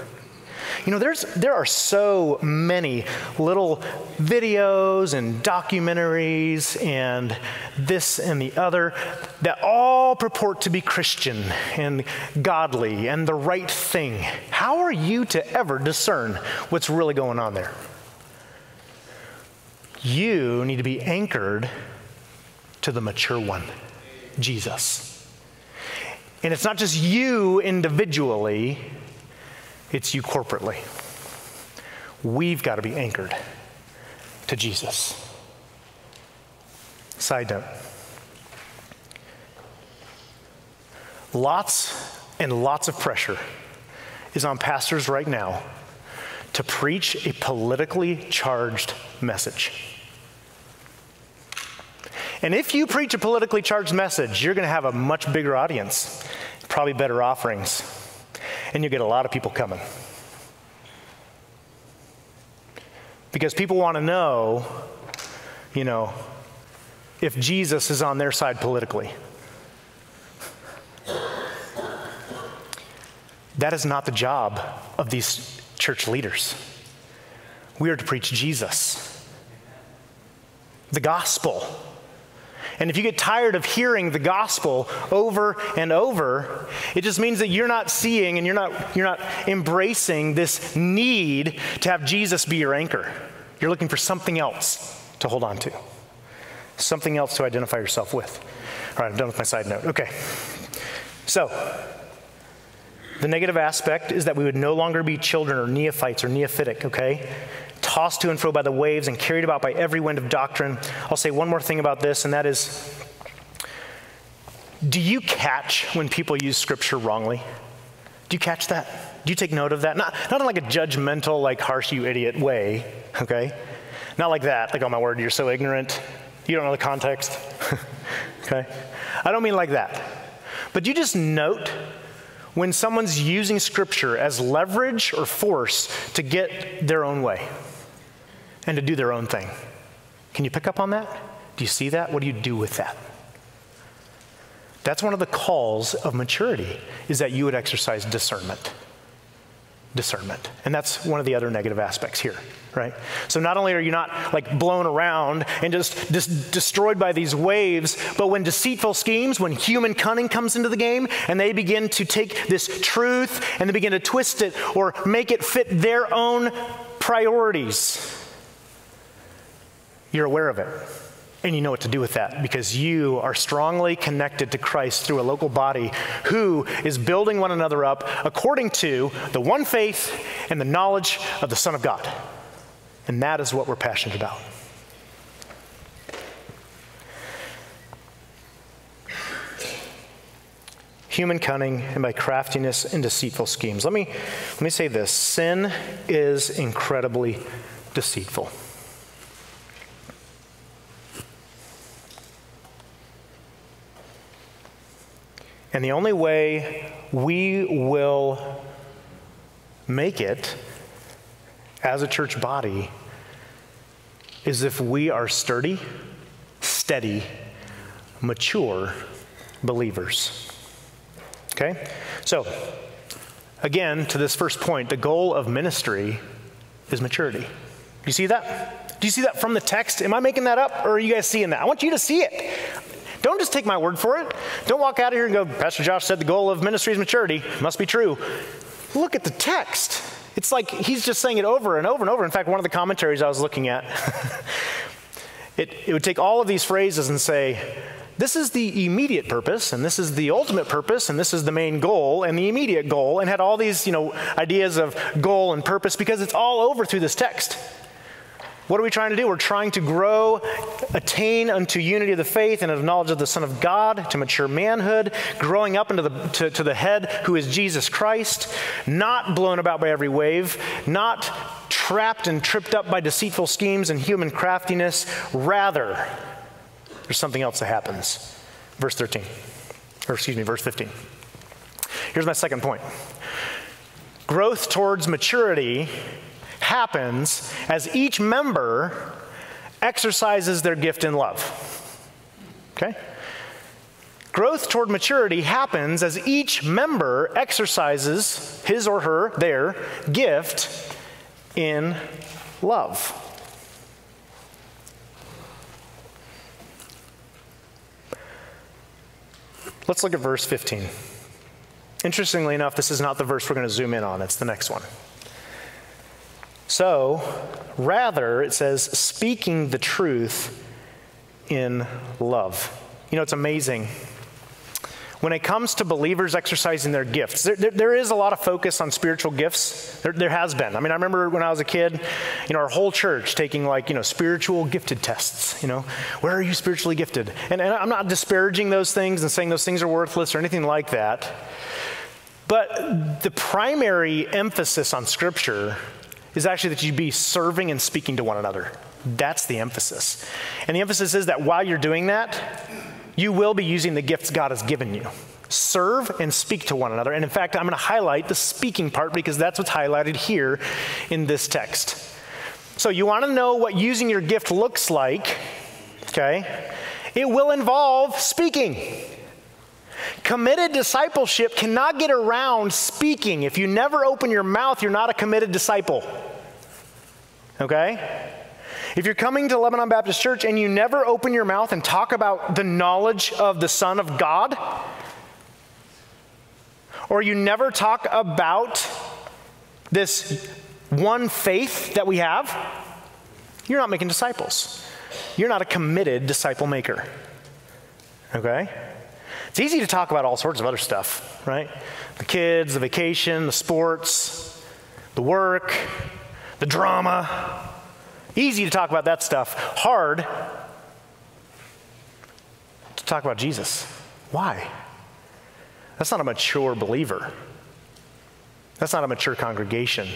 You know, there's, there are so many little videos and documentaries and this and the other that all purport to be Christian and godly and the right thing. How are you to ever discern what's really going on there? You need to be anchored to the mature one, Jesus. And it's not just you individually, it's you corporately. We've got to be anchored to Jesus. Side note lots and lots of pressure is on pastors right now to preach a politically charged message. And if you preach a politically charged message, you're going to have a much bigger audience, probably better offerings and you get a lot of people coming. Because people want to know, you know, if Jesus is on their side politically. That is not the job of these church leaders. We are to preach Jesus, the gospel. And if you get tired of hearing the gospel over and over, it just means that you're not seeing and you're not, you're not embracing this need to have Jesus be your anchor. You're looking for something else to hold on to, something else to identify yourself with. All right, I'm done with my side note. Okay. So, the negative aspect is that we would no longer be children or neophytes or neophytic, okay? Tossed to and fro by the waves and carried about by every wind of doctrine. I'll say one more thing about this, and that is do you catch when people use scripture wrongly? Do you catch that? Do you take note of that? Not, not in like a judgmental, like harsh, you idiot way, okay? Not like that, like, oh my word, you're so ignorant. You don't know the context, okay? I don't mean like that. But do you just note when someone's using scripture as leverage or force to get their own way and to do their own thing. Can you pick up on that? Do you see that? What do you do with that? That's one of the calls of maturity is that you would exercise discernment. discernment. And that's one of the other negative aspects here, right? So not only are you not like blown around and just dis- destroyed by these waves, but when deceitful schemes, when human cunning comes into the game and they begin to take this truth and they begin to twist it or make it fit their own priorities, you're aware of it. And you know what to do with that because you are strongly connected to Christ through a local body who is building one another up according to the one faith and the knowledge of the Son of God. And that is what we're passionate about. Human cunning and by craftiness and deceitful schemes. Let me, let me say this sin is incredibly deceitful. And the only way we will make it as a church body is if we are sturdy, steady, mature believers. Okay? So, again, to this first point, the goal of ministry is maturity. Do you see that? Do you see that from the text? Am I making that up or are you guys seeing that? I want you to see it. Don't just take my word for it. Don't walk out of here and go, Pastor Josh said the goal of ministry is maturity. Must be true. Look at the text. It's like he's just saying it over and over and over. In fact, one of the commentaries I was looking at, it, it would take all of these phrases and say, this is the immediate purpose, and this is the ultimate purpose, and this is the main goal, and the immediate goal, and had all these, you know, ideas of goal and purpose because it's all over through this text. What are we trying to do? We're trying to grow, attain unto unity of the faith and of knowledge of the Son of God, to mature manhood, growing up into the, to, to the head who is Jesus Christ, not blown about by every wave, not trapped and tripped up by deceitful schemes and human craftiness. Rather, there's something else that happens. Verse 13, or excuse me, verse 15. Here's my second point growth towards maturity happens as each member exercises their gift in love. Okay? Growth toward maturity happens as each member exercises his or her, their gift in love. Let's look at verse 15. Interestingly enough, this is not the verse we're going to zoom in on, it's the next one. So, rather, it says, speaking the truth in love. You know, it's amazing. When it comes to believers exercising their gifts, there, there, there is a lot of focus on spiritual gifts. There, there, has been. I mean, I remember when I was a kid, you know, our whole church taking like, you know, spiritual gifted tests. You know, where are you spiritually gifted? And, and I'm not disparaging those things and saying those things are worthless or anything like that. But the primary emphasis on Scripture is actually that you be serving and speaking to one another. That's the emphasis. And the emphasis is that while you're doing that, you will be using the gifts God has given you. Serve and speak to one another. And in fact, I'm going to highlight the speaking part because that's what's highlighted here in this text. So, you want to know what using your gift looks like, okay? It will involve speaking. Committed discipleship cannot get around speaking. If you never open your mouth, you're not a committed disciple. Okay? If you're coming to Lebanon Baptist Church and you never open your mouth and talk about the knowledge of the Son of God, or you never talk about this one faith that we have, you're not making disciples. You're not a committed disciple maker. Okay? It's easy to talk about all sorts of other stuff, right? The kids, the vacation, the sports, the work, the drama. Easy to talk about that stuff. Hard to talk about Jesus. Why? That's not a mature believer. That's not a mature congregation.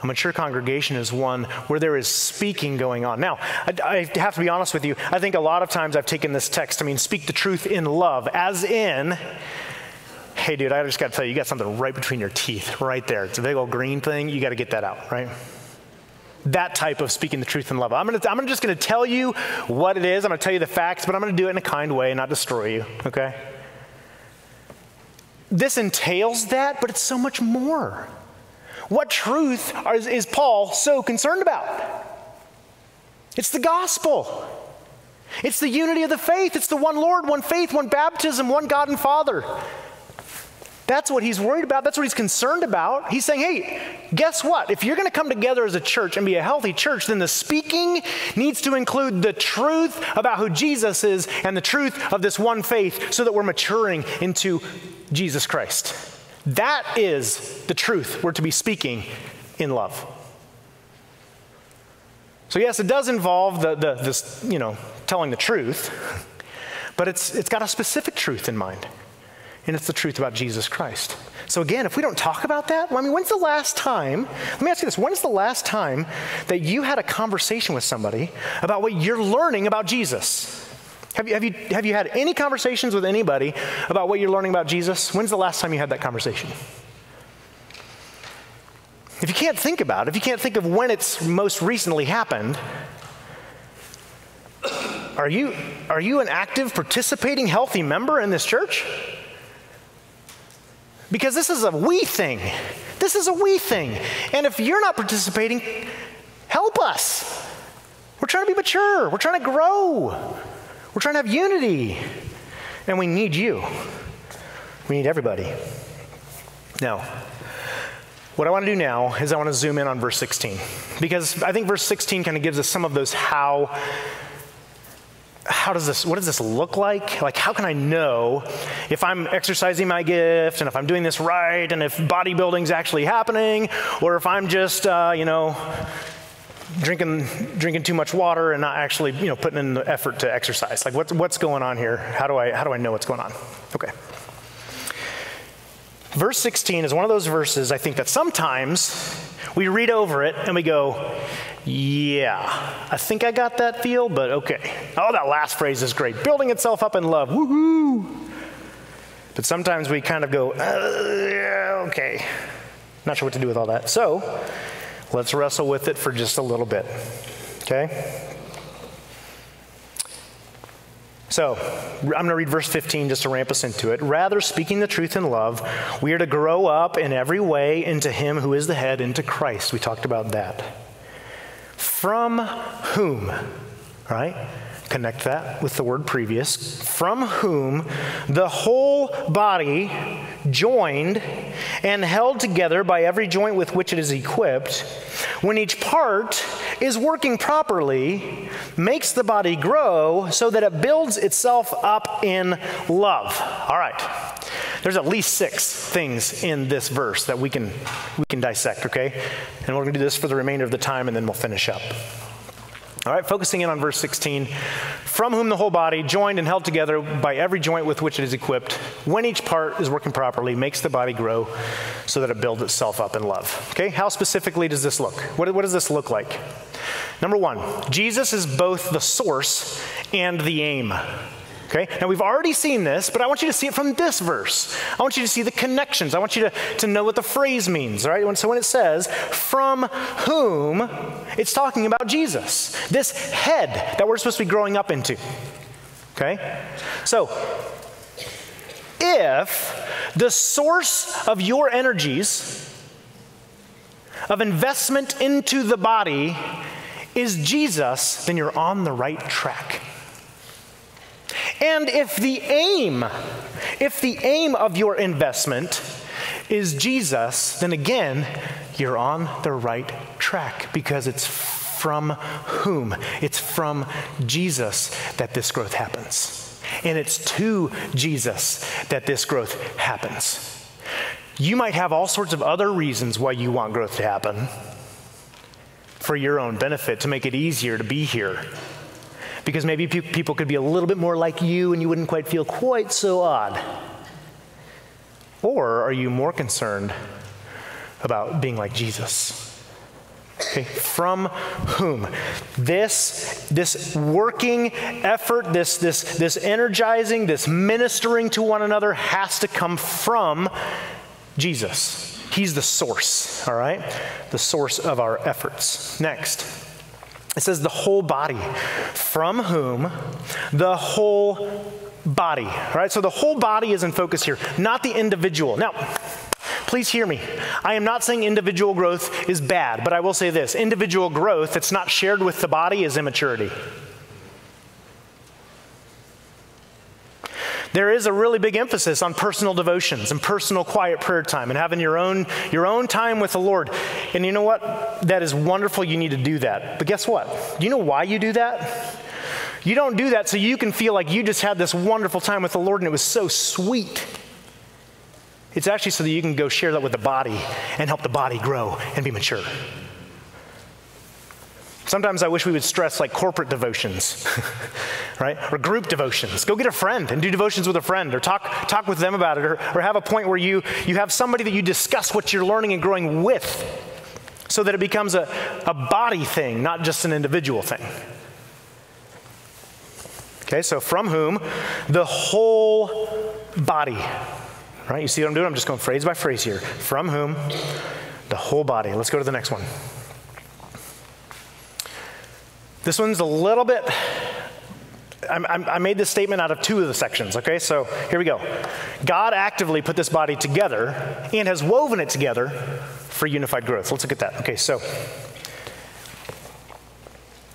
A mature congregation is one where there is speaking going on. Now, I, I, have to be honest with you. I think a lot of times I've taken this text, I mean, speak the truth in love, as in, hey, dude, I just got to tell you, you got something right between your teeth, right there. It's a big old green thing. You got to get that out, right? That type of speaking the truth in love. I'm, gonna, I'm just going to tell you what it is. I'm going to tell you the facts, but I'm going to do it in a kind way and not destroy you, okay? This entails that, but it's so much more. What truth is, is Paul so concerned about? It's the gospel. It's the unity of the faith. It's the one Lord, one faith, one baptism, one God and Father. That's what he's worried about. That's what he's concerned about. He's saying, hey, guess what? If you're going to come together as a church and be a healthy church, then the speaking needs to include the truth about who Jesus is and the truth of this one faith so that we're maturing into Jesus Christ. That is the truth we're to be speaking in love. So, yes, it does involve the, the, this, you know, telling the truth, but it's, it's got a specific truth in mind and it's the truth about Jesus Christ. So, again, if we don't talk about that, well, I mean, when's the last time, let me ask you this, when's the last time that you had a conversation with somebody about what you're learning about Jesus? Have you, have, you, have you had any conversations with anybody about what you're learning about Jesus? When's the last time you had that conversation? If you can't think about it, if you can't think of when it's most recently happened, are you, are you an active, participating, healthy member in this church? Because this is a we thing. This is a we thing. And if you're not participating, help us. We're trying to be mature, we're trying to grow, we're trying to have unity. And we need you. We need everybody. Now, what I want to do now is I want to zoom in on verse 16 because I think verse 16 kind of gives us some of those how how does this, what does this look like? Like, how can I know if I'm exercising my gift and if I'm doing this right and if bodybuilding's actually happening or if I'm just, uh, you know, drinking, drinking too much water and not actually, you know, putting in the effort to exercise? Like, what's, what's going on here? How do I, how do I know what's going on? Okay. Verse 16 is one of those verses I think that sometimes we read over it and we go, yeah, I think I got that feel, but okay. Oh, that last phrase is great. Building itself up in love. Woohoo! But sometimes we kind of go, uh, yeah, okay. Not sure what to do with all that. So let's wrestle with it for just a little bit. Okay? So, I'm going to read verse 15 just to ramp us into it. Rather, speaking the truth in love, we are to grow up in every way into Him who is the head, into Christ. We talked about that. From whom, right? Connect that with the word previous. From whom the whole body, joined and held together by every joint with which it is equipped, when each part is working properly, makes the body grow so that it builds itself up in love. All right. There's at least six things in this verse that we can, we can dissect, okay? And we're going to do this for the remainder of the time and then we'll finish up. All right, focusing in on verse 16. From whom the whole body, joined and held together by every joint with which it is equipped, when each part is working properly, makes the body grow so that it builds itself up in love. Okay, how specifically does this look? What, what does this look like? Number one, Jesus is both the source and the aim. Okay? Now we've already seen this, but I want you to see it from this verse. I want you to see the connections. I want you to, to know what the phrase means, all right? So when it says, from whom, it's talking about Jesus, this head that we're supposed to be growing up into. Okay? So, if the source of your energies, of investment into the body, is Jesus, then you're on the right track. And if the aim, if the aim of your investment is Jesus, then again, you're on the right track because it's from whom? It's from Jesus that this growth happens. And it's to Jesus that this growth happens. You might have all sorts of other reasons why you want growth to happen for your own benefit, to make it easier to be here because maybe pe- people could be a little bit more like you and you wouldn't quite feel quite so odd? Or are you more concerned about being like Jesus? Okay, from whom? This, this working effort, this, this, this energizing, this ministering to one another has to come from Jesus. He's the source, all right? The source of our efforts. Next. It says the whole body, from whom the whole body, right? So the whole body is in focus here, not the individual. Now, please hear me. I am not saying individual growth is bad, but I will say this individual growth that's not shared with the body is immaturity. There is a really big emphasis on personal devotions and personal quiet prayer time and having your own, your own time with the Lord. And you know what? That is wonderful. You need to do that. But guess what? Do you know why you do that? You don't do that so you can feel like you just had this wonderful time with the Lord and it was so sweet. It's actually so that you can go share that with the body and help the body grow and be mature. Sometimes I wish we would stress like corporate devotions, right? Or group devotions. Go get a friend and do devotions with a friend or talk, talk with them about it or, or have a point where you, you have somebody that you discuss what you're learning and growing with so that it becomes a, a body thing, not just an individual thing. Okay, so from whom the whole body, right? You see what I'm doing? I'm just going phrase by phrase here. From whom the whole body. Let's go to the next one. This one's a little bit, I, I made this statement out of two of the sections, okay? So here we go. God actively put this body together and has woven it together for unified growth. Let's look at that. Okay, so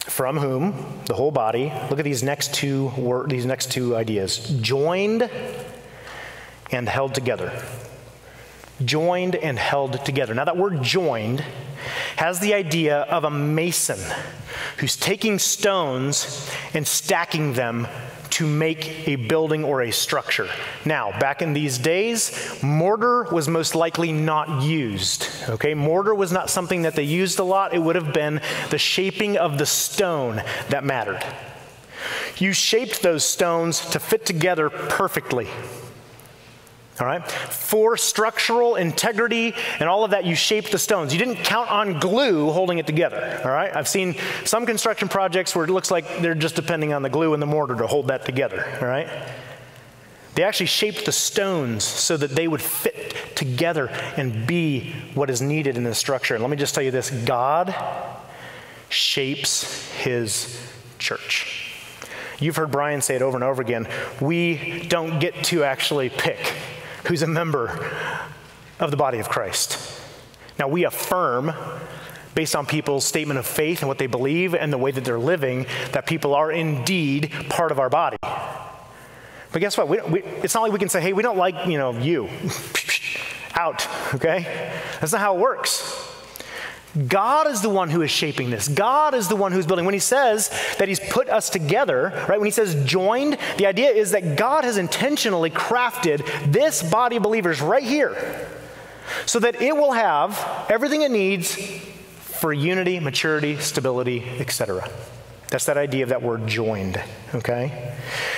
from whom the whole body, look at these next two word, these next two ideas. Joined and held together. Joined and held together. Now that word joined has the idea of a mason who's taking stones and stacking them to make a building or a structure. Now, back in these days, mortar was most likely not used. Okay, mortar was not something that they used a lot. It would have been the shaping of the stone that mattered. You shaped those stones to fit together perfectly. All right? For structural integrity and all of that, you shape the stones. You didn't count on glue holding it together. All right? I've seen some construction projects where it looks like they're just depending on the glue and the mortar to hold that together. All right? They actually shaped the stones so that they would fit together and be what is needed in the structure. And let me just tell you this God shapes his church. You've heard Brian say it over and over again. We don't get to actually pick who's a member of the body of Christ. Now, we affirm, based on people's statement of faith and what they believe and the way that they're living, that people are indeed part of our body. But guess what? We, we, it's not like we can say, hey, we don't like, you know, you. Out, okay? That's not how it works. God is the one who is shaping this. God is the one who's building. When he says that he's put us together, right, when he says joined, the idea is that God has intentionally crafted this body of believers right here so that it will have everything it needs for unity, maturity, stability, etc. That's that idea of that word joined, okay?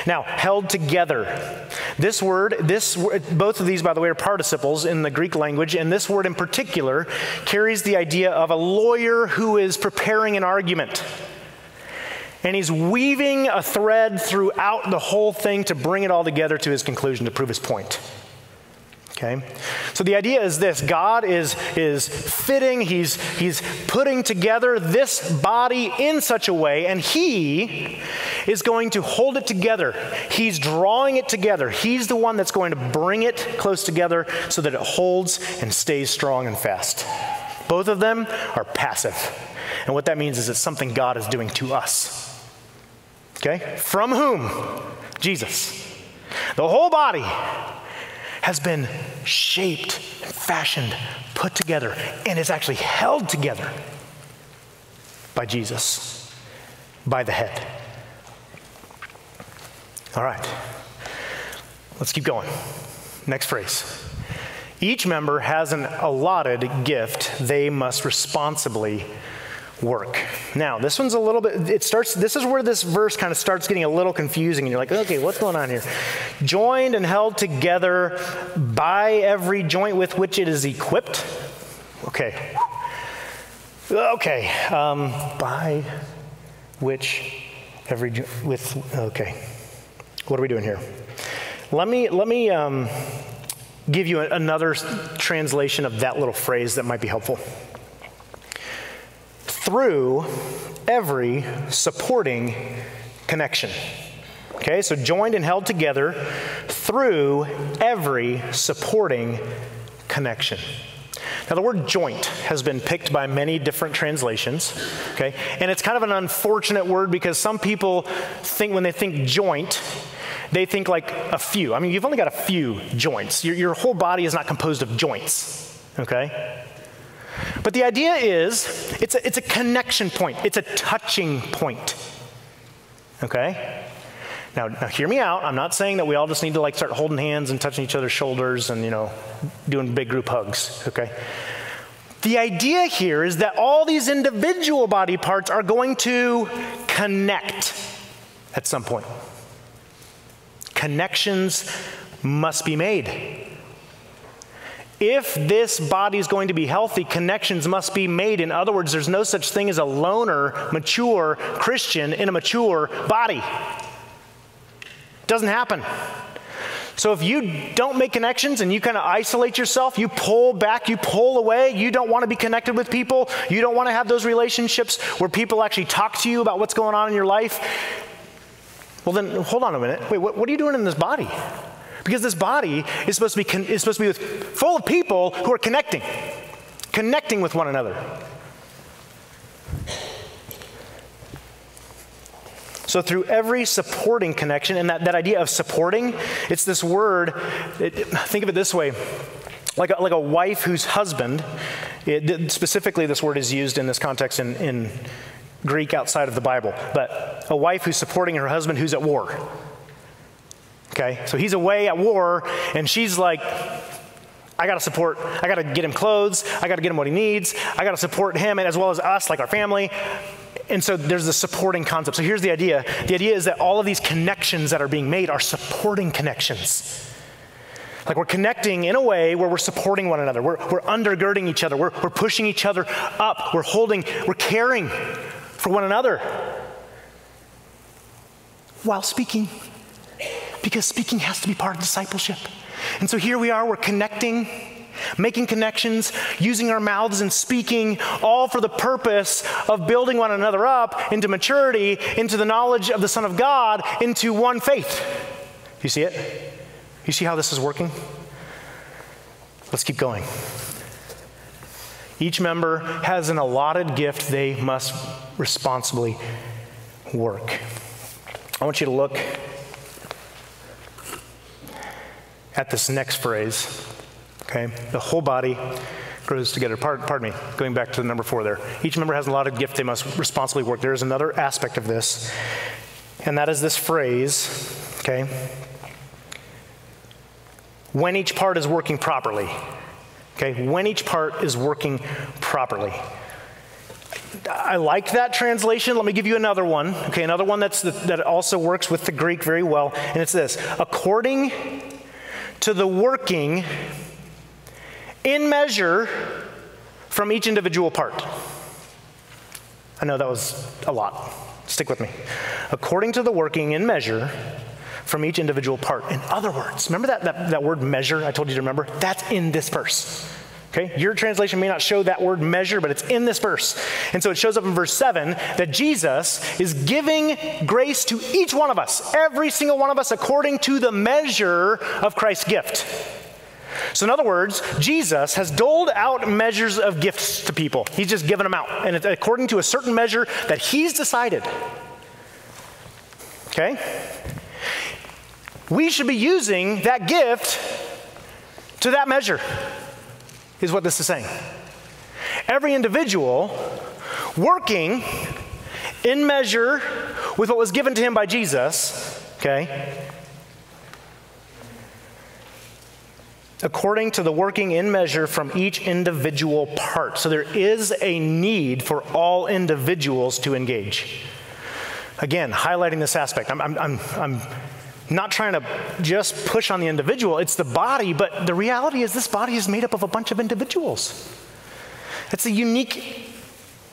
Now, held together. This word, this both of these by the way are participles in the Greek language and this word in particular carries the idea of a lawyer who is preparing an argument. And he's weaving a thread throughout the whole thing to bring it all together to his conclusion to prove his point. Okay? So the idea is this God is, is fitting, he's, he's putting together this body in such a way, and He is going to hold it together. He's drawing it together. He's the one that's going to bring it close together so that it holds and stays strong and fast. Both of them are passive. And what that means is it's something God is doing to us. Okay? From whom? Jesus. The whole body has been shaped fashioned, put together, and is actually held together by Jesus, by the head. All right, let's keep going. Next phrase. Each member has an allotted gift they must responsibly work. Now, this one's a little bit, it starts, this is where this verse kind of starts getting a little confusing, and you're like, okay, what's going on here? Joined and held together by every joint with which it is equipped. Okay. Okay. Um, by which every, with, okay. What are we doing here? Let me, let me um, give you another translation of that little phrase that might be helpful through every supporting connection. Okay, so joined and held together through every supporting connection. Now, the word joint has been picked by many different translations, okay? And it's kind of an unfortunate word because some people think when they think joint, they think like a few. I mean, you've only got a few joints. Your, your whole body is not composed of joints, okay? But the idea is it's a, it's a connection point, it's a touching point, okay? Now, now, hear me out. I'm not saying that we all just need to like start holding hands and touching each other's shoulders and, you know, doing big group hugs, okay? The idea here is that all these individual body parts are going to connect at some point. Connections must be made. If this body is going to be healthy, connections must be made. In other words, there's no such thing as a loner, mature Christian in a mature body. Doesn't happen. So if you don't make connections and you kind of isolate yourself, you pull back, you pull away, you don't want to be connected with people, you don't want to have those relationships where people actually talk to you about what's going on in your life, well then hold on a minute. Wait, what, what are you doing in this body? Because this body is supposed to be, is supposed to be with, full of people who are connecting, connecting with one another. So, through every supporting connection, and that, that idea of supporting, it's this word, it, think of it this way like a, like a wife whose husband, it, specifically, this word is used in this context in, in Greek outside of the Bible, but a wife who's supporting her husband who's at war. Okay, so he's away at war, and she's like, I got to support, I got to get him clothes, I got to get him what he needs, I got to support him and as well as us, like our family. And so there's the supporting concept. So here's the idea the idea is that all of these connections that are being made are supporting connections. Like we're connecting in a way where we're supporting one another, we're, we're undergirding each other, we're, we're pushing each other up, we're holding, we're caring for one another while speaking. Because speaking has to be part of discipleship. And so here we are, we're connecting making connections, using our mouths and speaking, all for the purpose of building one another up into maturity, into the knowledge of the Son of God, into one faith. You see it? You see how this is working? Let's keep going. Each member has an allotted gift they must responsibly work. I want you to look at this next phrase Okay? The whole body grows together. Pardon, pardon, me, going back to the number four there. Each member has a lot of gift they must responsibly work. There is another aspect of this, and that is this phrase, okay? When each part is working properly. Okay? When each part is working properly. I like that translation. Let me give you another one. Okay, another one that's the, that also works with the Greek very well, and it's this: according to the working in measure from each individual part. I know that was a lot. Stick with me. According to the working in measure from each individual part. In other words, remember that, that, that word measure I told you to remember? That's in this verse. Okay? Your translation may not show that word measure, but it's in this verse. And so it shows up in verse 7 that Jesus is giving grace to each one of us, every single one of us, according to the measure of Christ's gift. So, in other words, Jesus has doled out measures of gifts to people. He's just given them out, and it's according to a certain measure that He's decided. Okay? We should be using that gift to that measure, is what this is saying. Every individual working in measure with what was given to him by Jesus, okay, according to the working in measure from each individual part. So there is a need for all individuals to engage. Again, highlighting this aspect. I'm, I'm, I'm, I'm not trying to just push on the individual, it's the body, but the reality is this body is made up of a bunch of individuals. It's a unique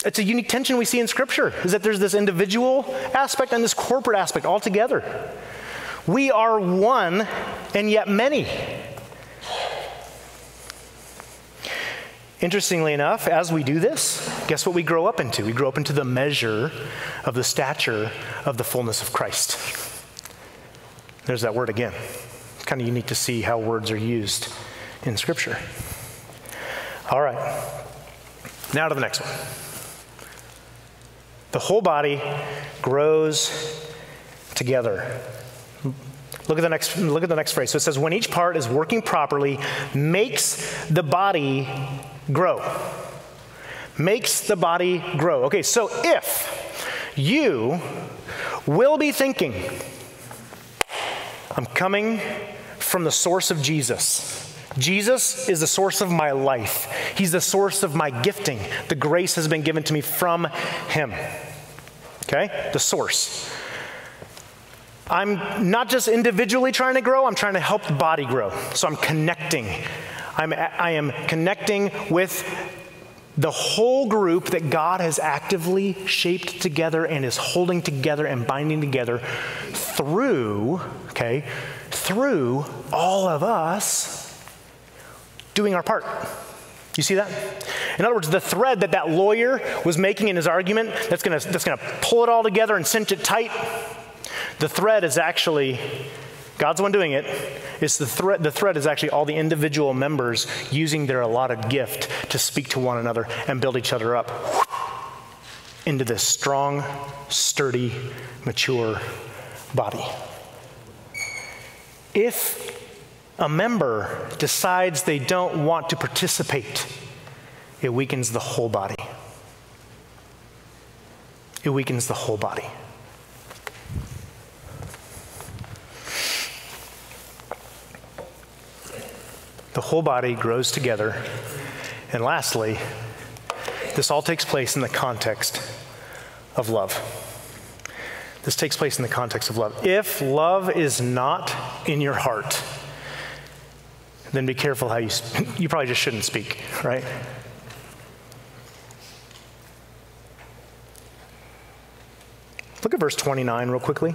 it's a unique tension we see in scripture is that there's this individual aspect and this corporate aspect all together. We are one and yet many. Interestingly enough, as we do this, guess what we grow up into? We grow up into the measure of the stature of the fullness of Christ. There's that word again. It's kind of unique to see how words are used in Scripture. All right. Now to the next one. The whole body grows together. Look at the next look at the next phrase. So it says when each part is working properly makes the body grow. Makes the body grow. Okay, so if you will be thinking I'm coming from the source of Jesus. Jesus is the source of my life. He's the source of my gifting. The grace has been given to me from Him. Okay? The source. I'm not just individually trying to grow, I'm trying to help the body grow. So I'm connecting. I'm, I am connecting with the whole group that God has actively shaped together and is holding together and binding together through, okay, through all of us doing our part. You see that? In other words, the thread that that lawyer was making in his argument that's going to that's going to pull it all together and cinch it tight, the thread is actually God's the one doing it. It's the thread, the thread is actually all the individual members using their allotted gift to speak to one another and build each other up into this strong, sturdy, mature body. If a member decides they don't want to participate, it weakens the whole body. It weakens the whole body. The whole body grows together. And lastly, this all takes place in the context of love. This takes place in the context of love. If love is not in your heart, then be careful how you sp- you probably just shouldn't speak, right? Look at verse 29 real quickly.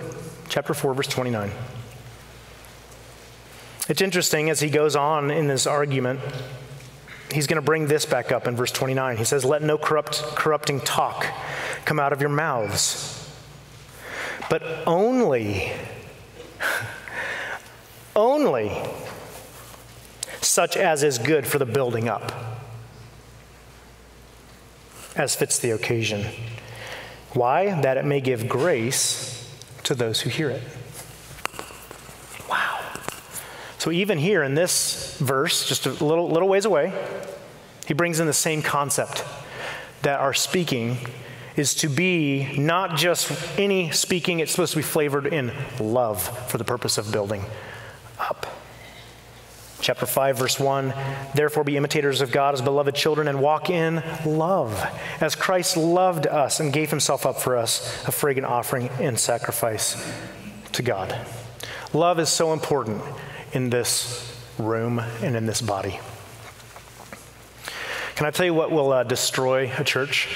Chapter 4 verse 29. It's interesting as he goes on in this argument, he's going to bring this back up in verse 29. He says, Let no corrupt, corrupting talk come out of your mouths, but only, only such as is good for the building up, as fits the occasion. Why? That it may give grace to those who hear it. So even here in this verse, just a little, little ways away, he brings in the same concept that our speaking is to be not just any speaking, it's supposed to be flavored in love for the purpose of building up. Chapter 5, verse 1 Therefore, be imitators of God as beloved children and walk in love, as Christ loved us and gave himself up for us, a fragrant offering and sacrifice to God. Love is so important in this room and in this body. Can I tell you what will uh, destroy a church?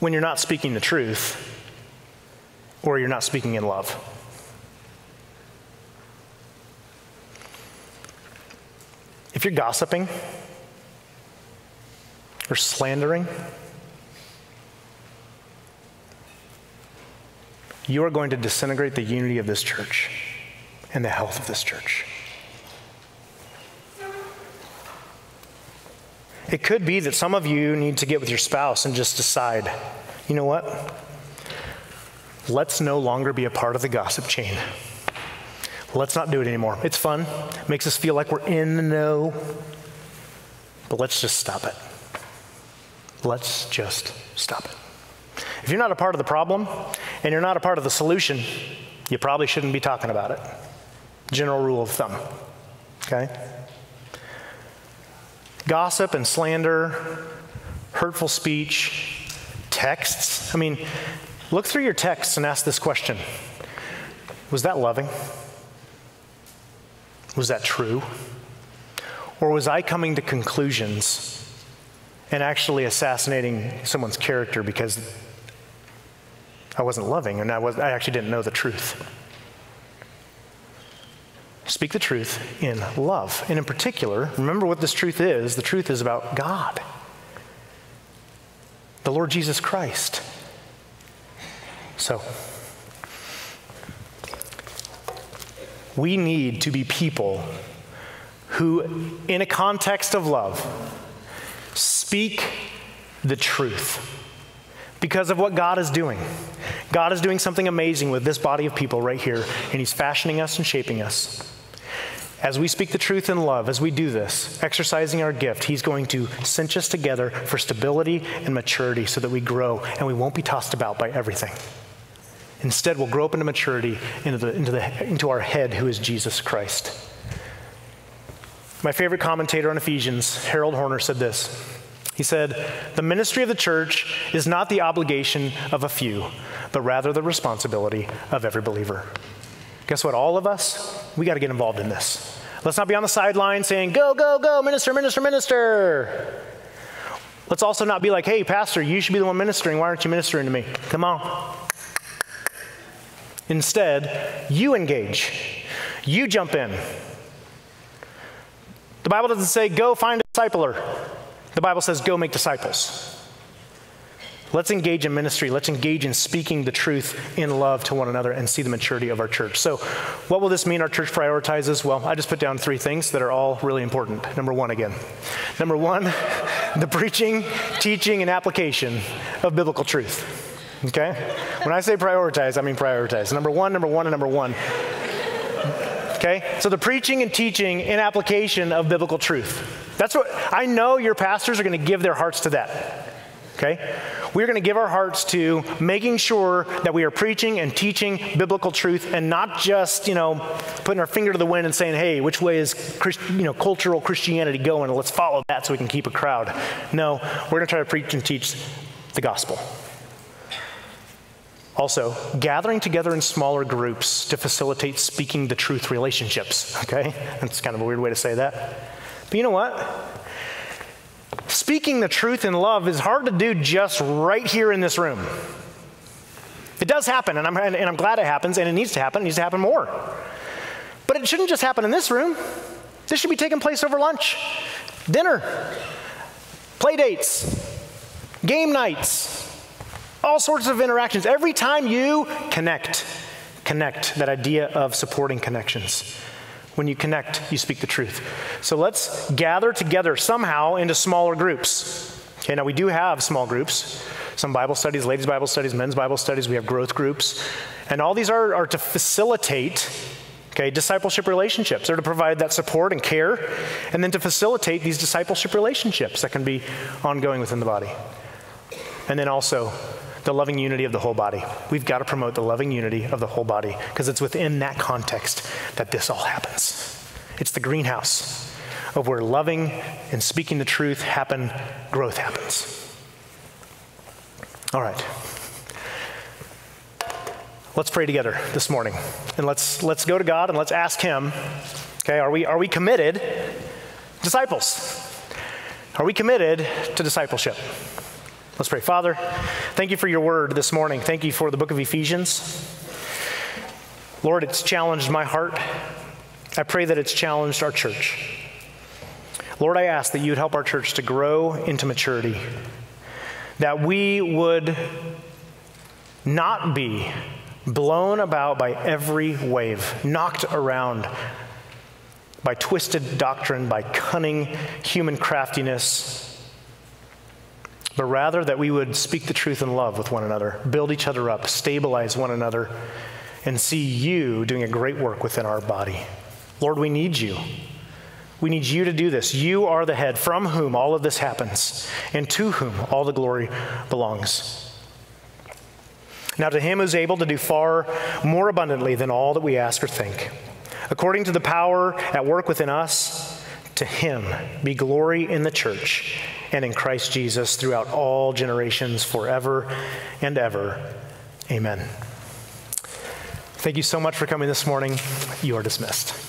When you're not speaking the truth or you're not speaking in love. If you're gossiping or slandering, you are going to disintegrate the unity of this church and the health of this church. It could be that some of you need to get with your spouse and just decide, you know what? Let's no longer be a part of the gossip chain. Let's not do it anymore. It's fun, makes us feel like we're in the know, but let's just stop it. Let's just stop it. If you're not a part of the problem and you're not a part of the solution, you probably shouldn't be talking about it. General rule of thumb. Okay? Gossip and slander, hurtful speech, texts. I mean, look through your texts and ask this question Was that loving? Was that true? Or was I coming to conclusions and actually assassinating someone's character because I wasn't loving and I, was, I actually didn't know the truth. Speak the truth in love. And in particular, remember what this truth is the truth is about God, the Lord Jesus Christ. So, we need to be people who, in a context of love, speak the truth because of what God is doing. God is doing something amazing with this body of people right here, and He's fashioning us and shaping us. As we speak the truth in love, as we do this, exercising our gift, He's going to cinch us together for stability and maturity so that we grow and we won't be tossed about by everything. Instead, we'll grow up into maturity into, the, into, the, into our head, who is Jesus Christ. My favorite commentator on Ephesians, Harold Hoehner, said this. He said, The ministry of the church is not the obligation of a few, but rather the responsibility of every believer. Guess what? All of us, we got to get involved in this. Let's not be on the sideline saying, Go, go, go, minister, minister, minister. Let's also not be like, Hey, pastor, you should be the one ministering. Why aren't you ministering to me? Come on. Instead, you engage, you jump in. The Bible doesn't say, Go find a discipler. The Bible says, Go make disciples. Let's engage in ministry. Let's engage in speaking the truth in love to one another and see the maturity of our church. So, what will this mean our church prioritizes? Well, I just put down three things that are all really important. Number one, again. Number one, the preaching, teaching, and application of biblical truth. Okay? When I say prioritize, I mean prioritize. Number one, number one, and number one. Okay? So the preaching and teaching and application of biblical truth. That's what I know your pastors are going to give their hearts to that. Okay? We're going to give our hearts to making sure that we are preaching and teaching biblical truth and not just, you know, putting our finger to the wind and saying, hey, which way is, Christ, you know, cultural Christianity going? Let's follow that so we can keep a crowd. No, we're going to try to preach and teach the gospel. Also, gathering together in smaller groups to facilitate speaking the truth relationships. Okay? That's kind of a weird way to say that. But you know what? Speaking the truth in love is hard to do just right here in this room. It does happen, and I'm, and I'm glad it happens, and it needs to happen. It needs to happen more. But it shouldn't just happen in this room. This should be taking place over lunch, dinner, play dates, game nights, all sorts of interactions. Every time you connect, connect, that idea of supporting connections. When you connect, you speak the truth. So let's gather together somehow into smaller groups. Okay, now we do have small groups some Bible studies, ladies' Bible studies, men's Bible studies, we have growth groups. And all these are, are to facilitate okay, discipleship relationships. They're to provide that support and care, and then to facilitate these discipleship relationships that can be ongoing within the body. And then also the loving unity of the whole body. We've got to promote the loving unity of the whole body because it's within that context that this all happens. It's the greenhouse of where loving and speaking the truth happen, growth happens. All right. Let's pray together this morning. And let's let's go to God and let's ask him, okay, are we are we committed disciples? Are we committed to discipleship? Let's pray. Father, thank you for your word this morning. Thank you for the book of Ephesians. Lord, it's challenged my heart. I pray that it's challenged our church. Lord, I ask that you would help our church to grow into maturity, that we would not be blown about by every wave, knocked around by twisted doctrine, by cunning human craftiness but rather that we would speak the truth in love with one another, build each other up, stabilize one another, and see you doing a great work within our body. Lord, we need you. We need you to do this. You are the head from whom all of this happens, and to whom all the glory belongs. Now, to him who's able to do far more abundantly than all that we ask or think, according to the power at work within us, to him be glory in the church and in Christ Jesus throughout all generations, forever and ever. Amen. Thank you so much for coming this morning. You are dismissed.